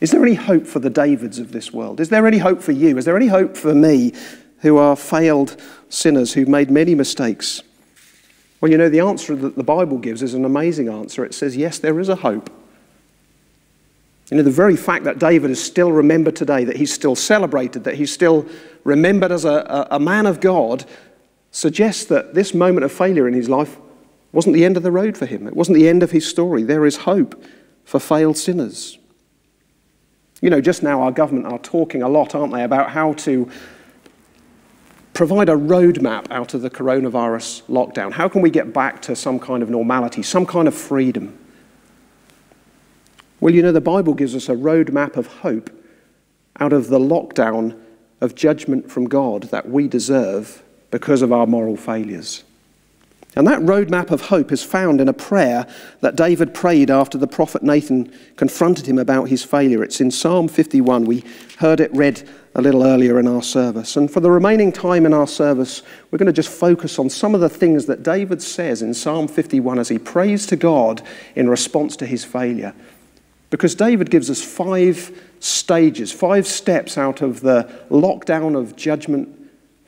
Is there any hope for the Davids of this world? Is there any hope for you? Is there any hope for me who are failed sinners who've made many mistakes? Well, you know, the answer that the Bible gives is an amazing answer. It says, yes, there is a hope. You know, the very fact that David is still remembered today, that he's still celebrated, that he's still remembered as a, a, man of God, suggests that this moment of failure in his life wasn't the end of the road for him. It wasn't the end of his story. There is hope for failed sinners. You know, just now our government are talking a lot, aren't they, about how to provide a roadmap out of the coronavirus lockdown. How can we get back to some kind of normality, some kind of freedom? Well, you know, the Bible gives us a roadmap of hope out of the lockdown of judgment from God that we deserve because of our moral failures. And that roadmap of hope is found in a prayer that David prayed after the prophet Nathan confronted him about his failure. It's in Psalm 51. We heard it read a little earlier in our service. And for the remaining time in our service, we're going to just focus on some of the things that David says in Psalm 51 as he prays to God in response to his failure. Because David gives us five stages, five steps out of the lockdown of judgment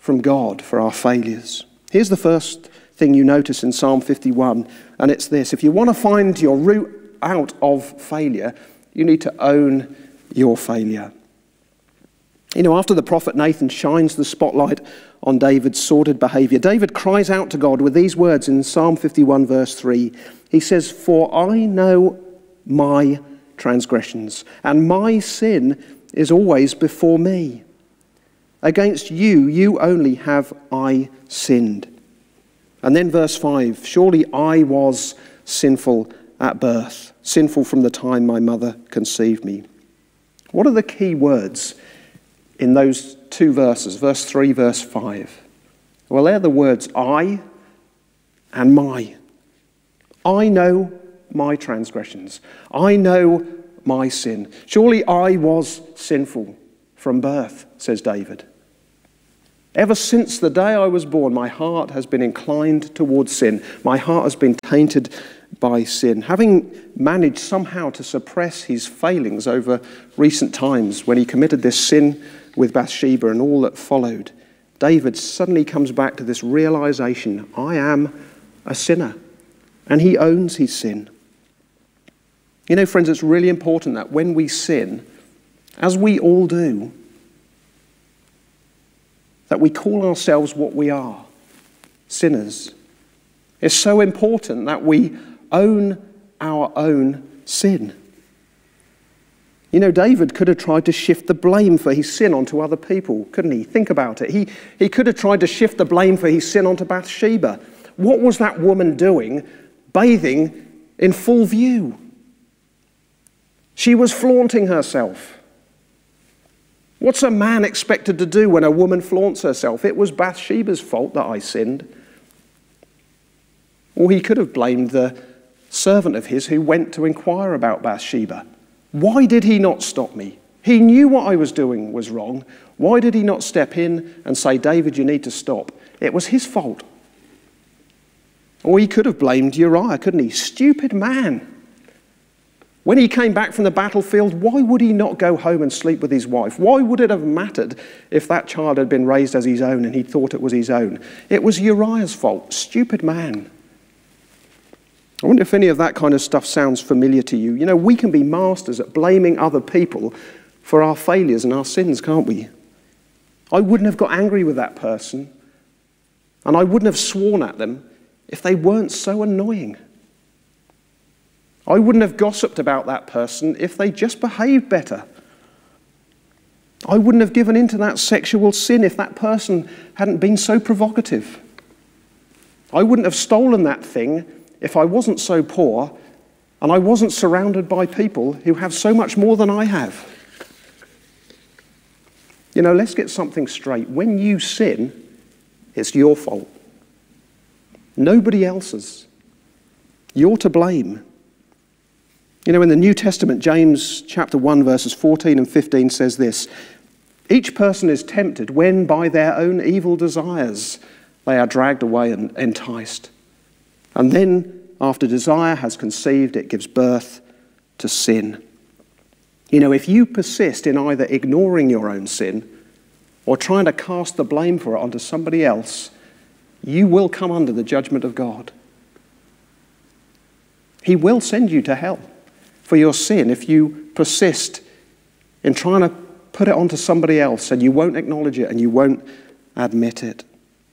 from God for our failures. Here's the first thing you notice in Psalm 51, and it's this if you want to find your route out of failure, you need to own your failure. You know, after the prophet Nathan shines the spotlight on David's sordid behavior, David cries out to God with these words in Psalm 51, verse 3. He says, For I know my transgressions, and my sin is always before me. Against you, you only have I sinned. And then verse 5 Surely I was sinful at birth, sinful from the time my mother conceived me. What are the key words in those two verses, verse 3, verse 5? Well, they're the words I and my. I know my transgressions. I know my sin. Surely I was sinful from birth, says David. Ever since the day I was born, my heart has been inclined towards sin. My heart has been tainted by sin. Having managed somehow to suppress his failings over recent times when he committed this sin with Bathsheba and all that followed, David suddenly comes back to this realization I am a sinner. And he owns his sin. You know, friends, it's really important that when we sin, as we all do, that we call ourselves what we are sinners. It's so important that we own our own sin. You know, David could have tried to shift the blame for his sin onto other people, couldn't he? Think about it. He, he could have tried to shift the blame for his sin onto Bathsheba. What was that woman doing bathing in full view? She was flaunting herself. What's a man expected to do when a woman flaunts herself? It was Bathsheba's fault that I sinned. Or he could have blamed the servant of his who went to inquire about Bathsheba. Why did he not stop me? He knew what I was doing was wrong. Why did he not step in and say, David, you need to stop? It was his fault. Or he could have blamed Uriah, couldn't he? Stupid man. When he came back from the battlefield, why would he not go home and sleep with his wife? Why would it have mattered if that child had been raised as his own and he thought it was his own? It was Uriah's fault. Stupid man. I wonder if any of that kind of stuff sounds familiar to you. You know, we can be masters at blaming other people for our failures and our sins, can't we? I wouldn't have got angry with that person, and I wouldn't have sworn at them if they weren't so annoying. I wouldn't have gossiped about that person if they just behaved better. I wouldn't have given in to that sexual sin if that person hadn't been so provocative. I wouldn't have stolen that thing if I wasn't so poor and I wasn't surrounded by people who have so much more than I have. You know, let's get something straight. When you sin, it's your fault, nobody else's. You're to blame. You know, in the New Testament, James chapter 1, verses 14 and 15 says this Each person is tempted when by their own evil desires they are dragged away and enticed. And then, after desire has conceived, it gives birth to sin. You know, if you persist in either ignoring your own sin or trying to cast the blame for it onto somebody else, you will come under the judgment of God. He will send you to hell for your sin if you persist in trying to put it onto somebody else and you won't acknowledge it and you won't admit it.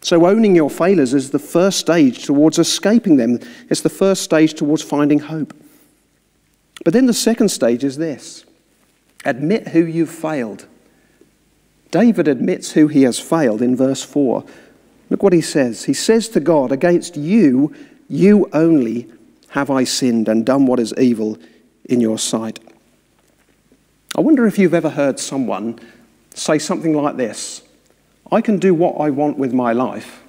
So, owning your failures is the first stage towards escaping them. It's the first stage towards finding hope. But then the second stage is this admit who you've failed. David admits who he has failed in verse 4. Look what he says. He says to God, Against you, you only have I sinned and done what is evil in your sight. I wonder if you've ever heard someone say something like this I can do what I want with my life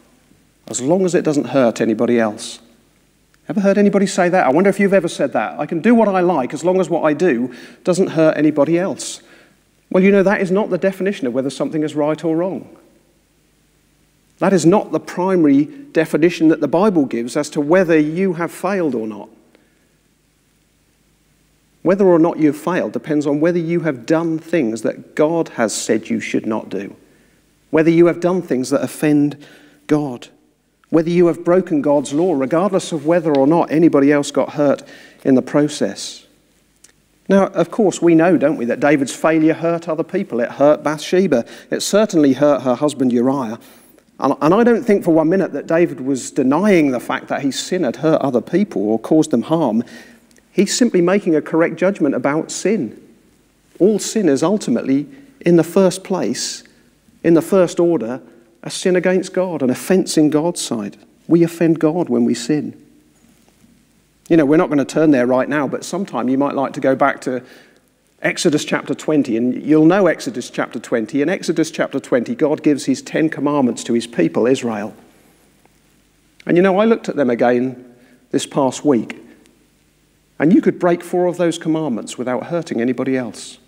as long as it doesn't hurt anybody else. Ever heard anybody say that? I wonder if you've ever said that. I can do what I like as long as what I do doesn't hurt anybody else. Well, you know, that is not the definition of whether something is right or wrong. That is not the primary definition that the Bible gives as to whether you have failed or not. Whether or not you've failed depends on whether you have done things that God has said you should not do, whether you have done things that offend God, whether you have broken God's law, regardless of whether or not anybody else got hurt in the process. Now, of course, we know, don't we, that David's failure hurt other people. It hurt Bathsheba. It certainly hurt her husband Uriah. And, I don't think for one minute that David was denying the fact that his sin had hurt other people or caused them harm. He's simply making a correct judgment about sin. All sin is ultimately, in the first place, in the first order, a sin against God, an offense in God's sight. We offend God when we sin. You know, we're not going to turn there right now, but sometime you might like to go back to Exodus chapter 20, and you'll know Exodus chapter 20. In Exodus chapter 20, God gives his Ten Commandments to his people, Israel. And you know, I looked at them again this past week, and you could break four of those commandments without hurting anybody else.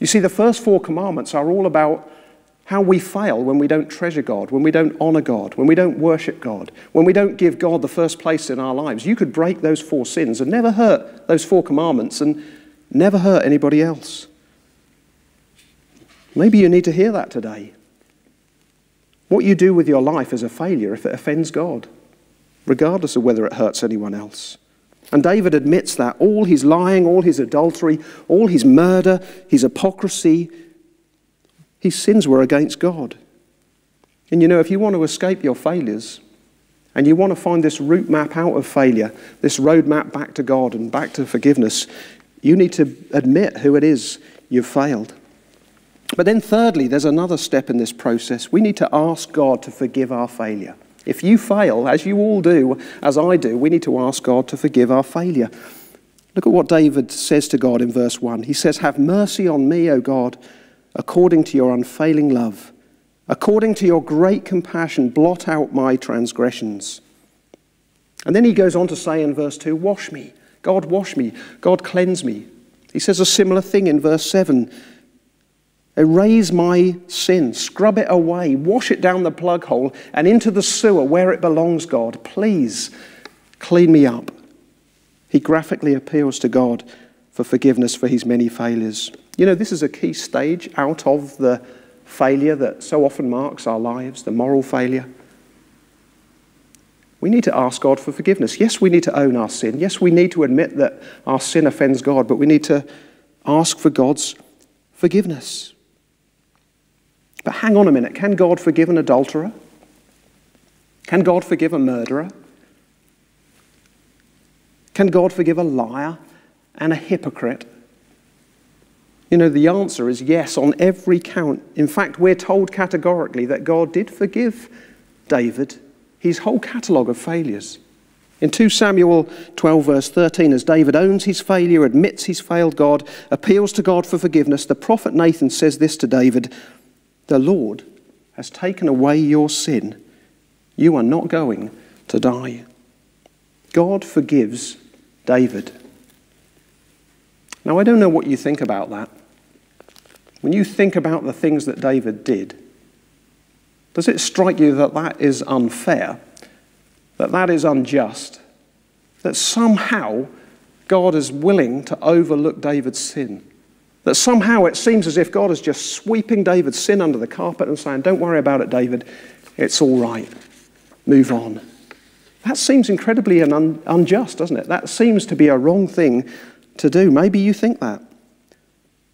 You see, the first four commandments are all about how we fail when we don't treasure God, when we don't honor God, when we don't worship God, when we don't give God the first place in our lives. You could break those four sins and never hurt those four commandments and never hurt anybody else. Maybe you need to hear that today. What you do with your life is a failure if it offends God, regardless of whether it hurts anyone else. And David admits that all his lying, all his adultery, all his murder, his hypocrisy, his sins were against God. And you know, if you want to escape your failures and you want to find this route map out of failure, this road map back to God and back to forgiveness, you need to admit who it is you've failed. But then, thirdly, there's another step in this process. We need to ask God to forgive our failure. If you fail, as you all do, as I do, we need to ask God to forgive our failure. Look at what David says to God in verse 1. He says, Have mercy on me, O God, according to your unfailing love. According to your great compassion, blot out my transgressions. And then he goes on to say in verse 2, Wash me. God, wash me. God, cleanse me. He says a similar thing in verse 7 Erase my sin, scrub it away, wash it down the plug hole and into the sewer where it belongs, God. Please clean me up. He graphically appeals to God for forgiveness for his many failures. You know, this is a key stage out of the failure that so often marks our lives, the moral failure. We need to ask God for forgiveness. Yes, we need to own our sin. Yes, we need to admit that our sin offends God, but we need to ask for God's forgiveness. But hang on a minute can God forgive an adulterer? Can God forgive a murderer? Can God forgive a liar and a hypocrite? You know, the answer is yes on every count. In fact, we're told categorically that God did forgive David his whole catalogue of failures. In 2 Samuel 12, verse 13, as David owns his failure, admits he's failed God, appeals to God for forgiveness, the prophet Nathan says this to David The Lord has taken away your sin. You are not going to die. God forgives David. Now, I don't know what you think about that. When you think about the things that David did, does it strike you that that is unfair, that that is unjust, that somehow God is willing to overlook David's sin? That somehow it seems as if God is just sweeping David's sin under the carpet and saying, Don't worry about it, David, it's all right, move on. That seems incredibly un- unjust, doesn't it? That seems to be a wrong thing to do. Maybe you think that.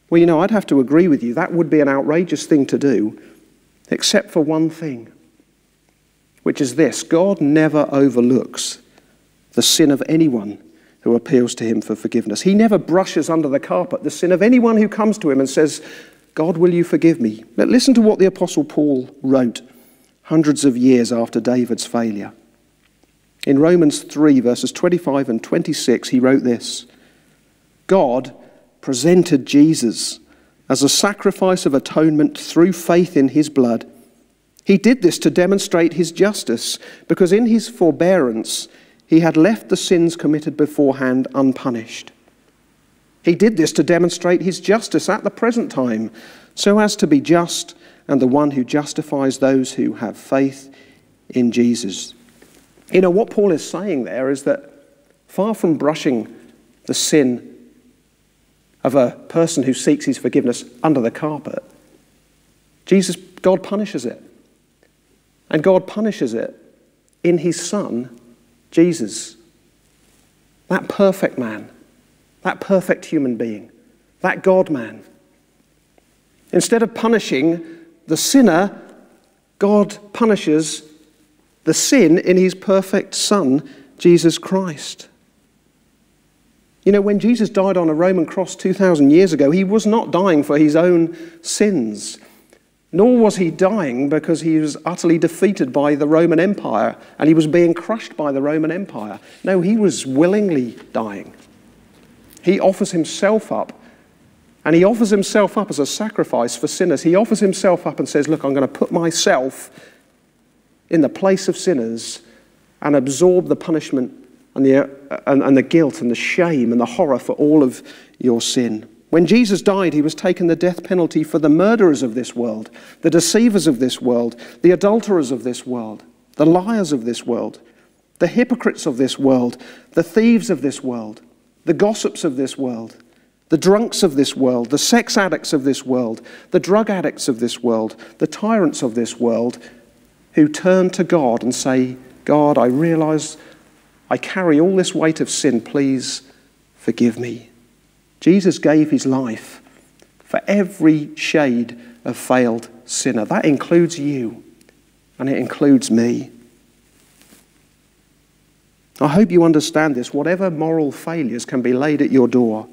Well, you know, I'd have to agree with you. That would be an outrageous thing to do, except for one thing, which is this God never overlooks the sin of anyone who appeals to him for forgiveness. He never brushes under the carpet the sin of anyone who comes to him and says, God, will you forgive me? But listen to what the Apostle Paul wrote hundreds of years after David's failure. In Romans 3, verses 25 and 26, he wrote this God presented Jesus as a sacrifice of atonement through faith in his blood. He did this to demonstrate his justice, because in his forbearance he had left the sins committed beforehand unpunished. He did this to demonstrate his justice at the present time, so as to be just and the one who justifies those who have faith in Jesus. You know, what Paul is saying there is that far from brushing the sin of a person who seeks his forgiveness under the carpet, Jesus, God punishes it. And God punishes it in his Son, Jesus. That perfect man, that perfect human being, that God man. Instead of punishing the sinner, God punishes the sin in his perfect Son, Jesus Christ. You know, when Jesus died on a Roman cross 2,000 years ago, he was not dying for his own sins, nor was he dying because he was utterly defeated by the Roman Empire and he was being crushed by the Roman Empire. No, he was willingly dying. He offers himself up, and he offers himself up as a sacrifice for sinners. He offers himself up and says, Look, I'm going to put myself in the place of sinners and absorb the punishment and the, uh, and, and the guilt and the shame and the horror for all of your sin. When Jesus died, he was taking the death penalty for the murderers of this world, the deceivers of this world, the adulterers of this world, the liars of this world, the hypocrites of this world, the thieves of this world, the gossips of this world, the drunks of this world, the sex addicts of this world, the drug addicts of this world, the tyrants of this world, who turn to God and say, God, I realize I carry all this weight of sin. Please forgive me. Jesus gave his life for every shade of failed sinner. That includes you, and it includes me. I hope you understand this. Whatever moral failures can be laid at your door,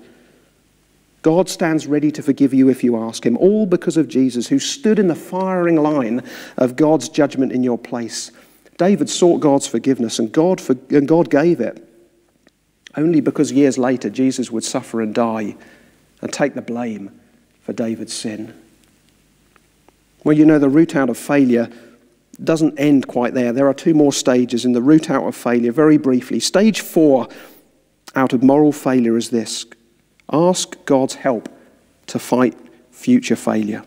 God stands ready to forgive you if you ask Him, all because of Jesus, who stood in the firing line of God's judgment in your place. David sought God's forgiveness, and God, for, and God gave it. Only because years later Jesus would suffer and die and take the blame for David's sin. Well, you know, the route out of failure doesn't end quite there. There are two more stages in the route out of failure, very briefly. Stage four out of moral failure is this ask God's help to fight future failure.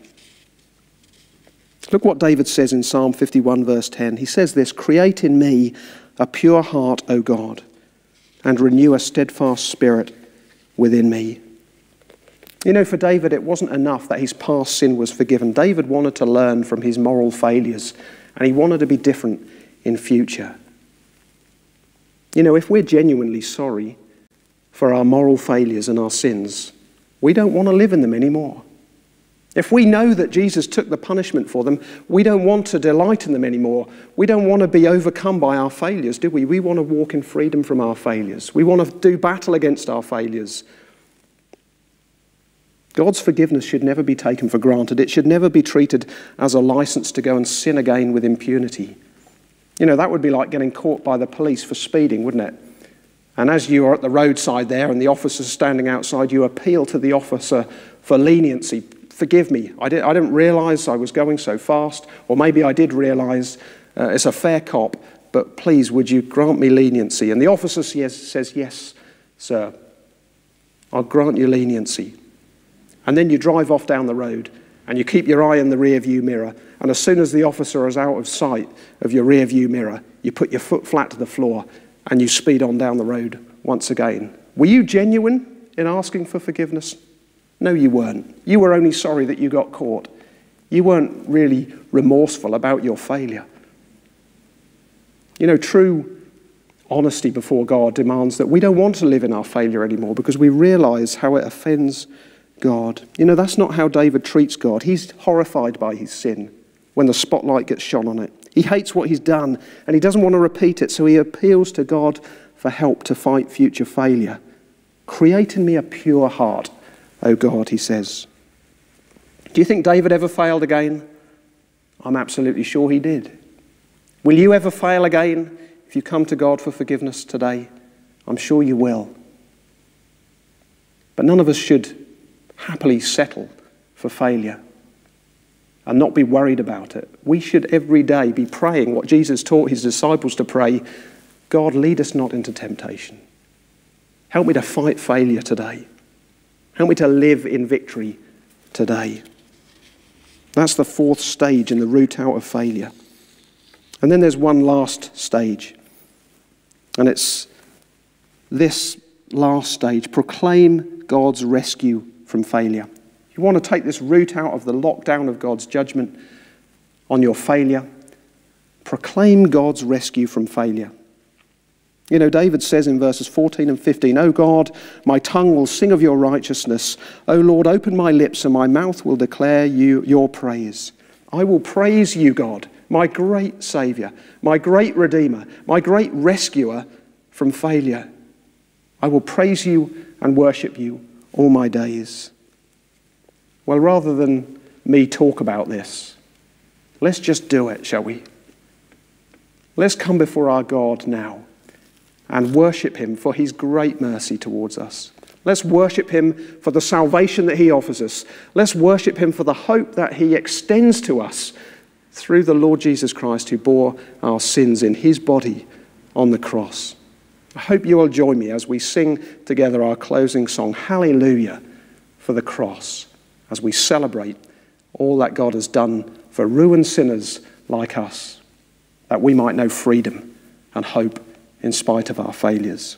Look what David says in Psalm 51, verse 10. He says this Create in me a pure heart, O God, and renew a steadfast spirit within me. You know, for David, it wasn't enough that his past sin was forgiven. David wanted to learn from his moral failures, and he wanted to be different in future. You know, if we're genuinely sorry for our moral failures and our sins, we don't want to live in them anymore. If we know that Jesus took the punishment for them, we don't want to delight in them anymore. We don't want to be overcome by our failures, do we? We want to walk in freedom from our failures. We want to do battle against our failures. God's forgiveness should never be taken for granted. It should never be treated as a license to go and sin again with impunity. You know, that would be like getting caught by the police for speeding, wouldn't it? And as you are at the roadside there and the officer's standing outside, you appeal to the officer for leniency. Forgive me, I, did, I didn't realise I was going so fast, or maybe I did realise uh, it's a fair cop, but please, would you grant me leniency? And the officer says, says Yes, sir, I'll grant you leniency. And then you drive off down the road and you keep your eye in the rear view mirror. And as soon as the officer is out of sight of your rear view mirror, you put your foot flat to the floor and you speed on down the road once again. Were you genuine in asking for forgiveness? No, you weren't. You were only sorry that you got caught. You weren't really remorseful about your failure. You know, true honesty before God demands that we don't want to live in our failure anymore because we realize how it offends God. You know, that's not how David treats God. He's horrified by his sin when the spotlight gets shone on it. He hates what he's done and he doesn't want to repeat it, so he appeals to God for help to fight future failure. Create in me a pure heart, O God, he says. Do you think David ever failed again? I'm absolutely sure he did. Will you ever fail again if you come to God for forgiveness today? I'm sure you will. But none of us should happily settle for failure and not be worried about it. We should every day be praying what Jesus taught his disciples to pray God, lead us not into temptation. Help me to fight failure today. Help me to live in victory today. That's the fourth stage in the route out of failure. And then there's one last stage. And it's this last stage proclaim God's rescue from failure. You want to take this route out of the lockdown of God's judgment on your failure. Proclaim God's rescue from failure. You know, David says in verses 14 and 15, O God, my tongue will sing of your righteousness. O Lord, open my lips, and my mouth will declare you your praise. I will praise you, God, my great Saviour, my great Redeemer, my great rescuer from failure. I will praise you and worship you all my days. Well, rather than me talk about this, let's just do it, shall we? Let's come before our God now and worship Him for His great mercy towards us. Let's worship Him for the salvation that He offers us. Let's worship Him for the hope that He extends to us through the Lord Jesus Christ who bore our sins in His body on the cross. I hope you will join me as we sing together our closing song, Hallelujah, for the cross, as we celebrate all that God has done for ruined sinners like us, that we might know freedom and hope in spite of our failures.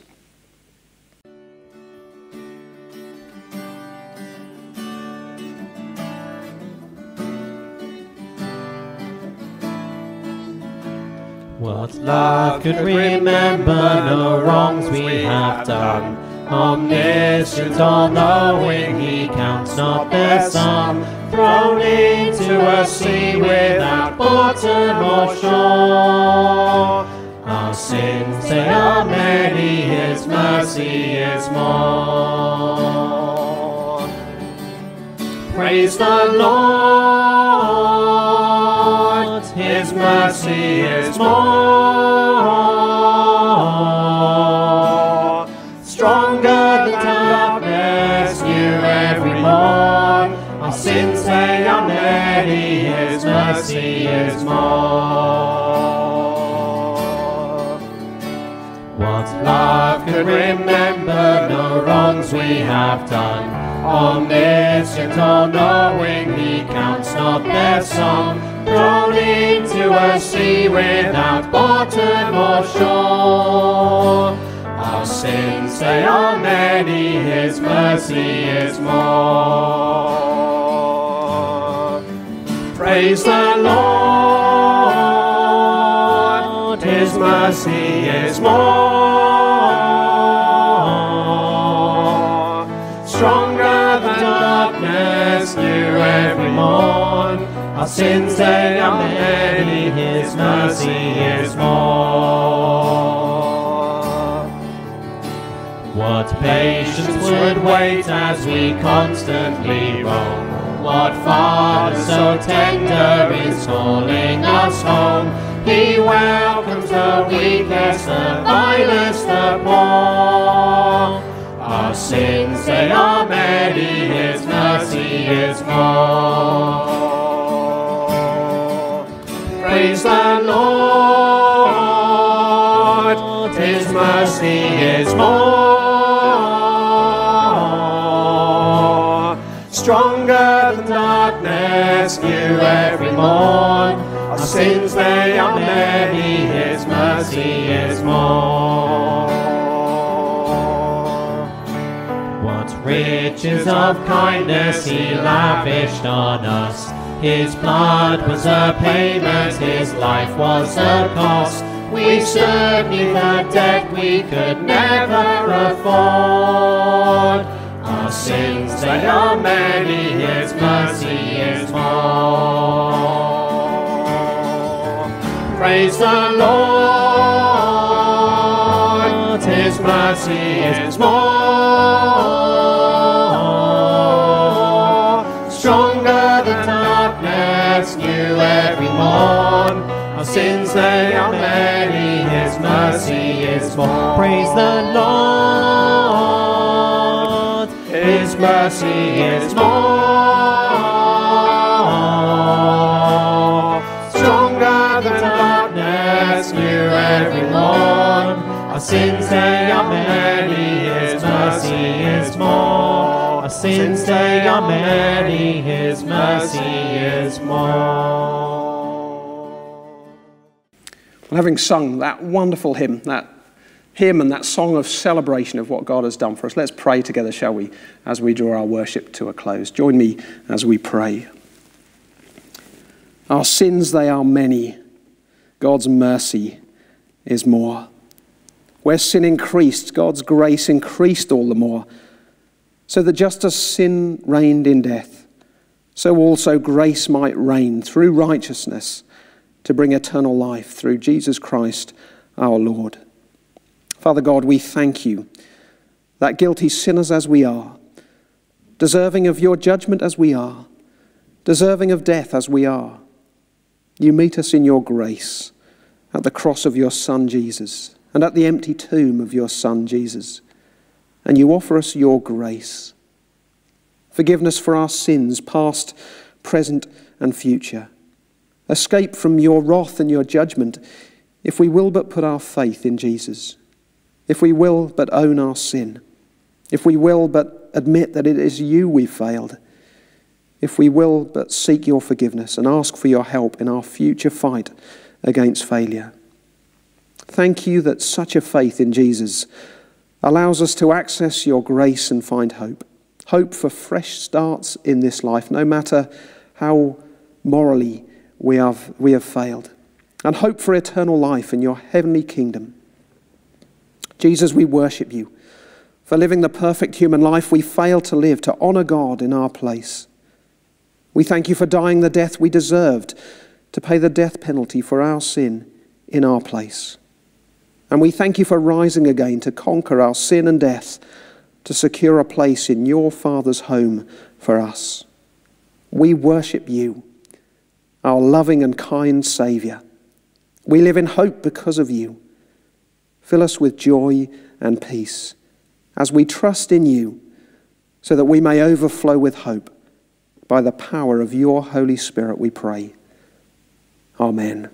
What love could remember no wrongs we have done? Omniscient, all-knowing, he counts not their sum. Thrown into a sea without bottom or shore. Mercy is more. Praise the Lord, his mercy is more. We have done? Omniscient, all-knowing, he counts not their song. Thrown into a sea without bottom or shore. Our sins, they are many, his mercy is more. Praise the Lord, his mercy is more. Every morn. Our sins, they are many, his mercy is more. What patience would wait as we constantly roam? What Father so tender is calling us home? He welcomes the weakest, the vilest, the poor. Our sins, they are many, His mercy is more. Praise the Lord, His mercy is more. Stronger than darkness, new every morn. Our sins, they are many, His mercy is more. Riches of kindness He lavished on us. His blood was a payment, His life was a cost. We stood neath a debt we could never afford. Our sins, they are many, His mercy is more. Praise the Lord, His mercy is more. Morn. Our sins, they are many, His mercy is more. Praise the Lord, His mercy is more. Stronger than darkness, new every morn. Our sins, they are many, His mercy is more. Sins, they are many, His mercy is more. Well, having sung that wonderful hymn, that hymn and that song of celebration of what God has done for us, let's pray together, shall we, as we draw our worship to a close. Join me as we pray. Our sins, they are many. God's mercy is more. Where sin increased, God's grace increased all the more. So that just as sin reigned in death, so also grace might reign through righteousness to bring eternal life through Jesus Christ our Lord. Father God, we thank you that guilty sinners as we are, deserving of your judgment as we are, deserving of death as we are, you meet us in your grace at the cross of your Son Jesus and at the empty tomb of your Son Jesus. And you offer us your grace, forgiveness for our sins, past, present, and future escape from your wrath and your judgment if we will but put our faith in Jesus, if we will but own our sin, if we will but admit that it is you we've failed, if we will but seek your forgiveness and ask for your help in our future fight against failure. Thank you that such a faith in Jesus allows us to access your grace and find hope. Hope for fresh starts in this life, no matter how morally we have, we have failed, and hope for eternal life in your heavenly kingdom. Jesus, we worship you. For living the perfect human life we fail to live, to honour God in our place. We thank you for dying the death we deserved, to pay the death penalty for our sin in our place. And we thank you for rising again to conquer our sin and death, to secure a place in your Father's home for us. We worship you our loving and kind Saviour. We live in hope because of you. Fill us with joy and peace as we trust in you, so that we may overflow with hope. By the power of your Holy Spirit, we pray. Amen.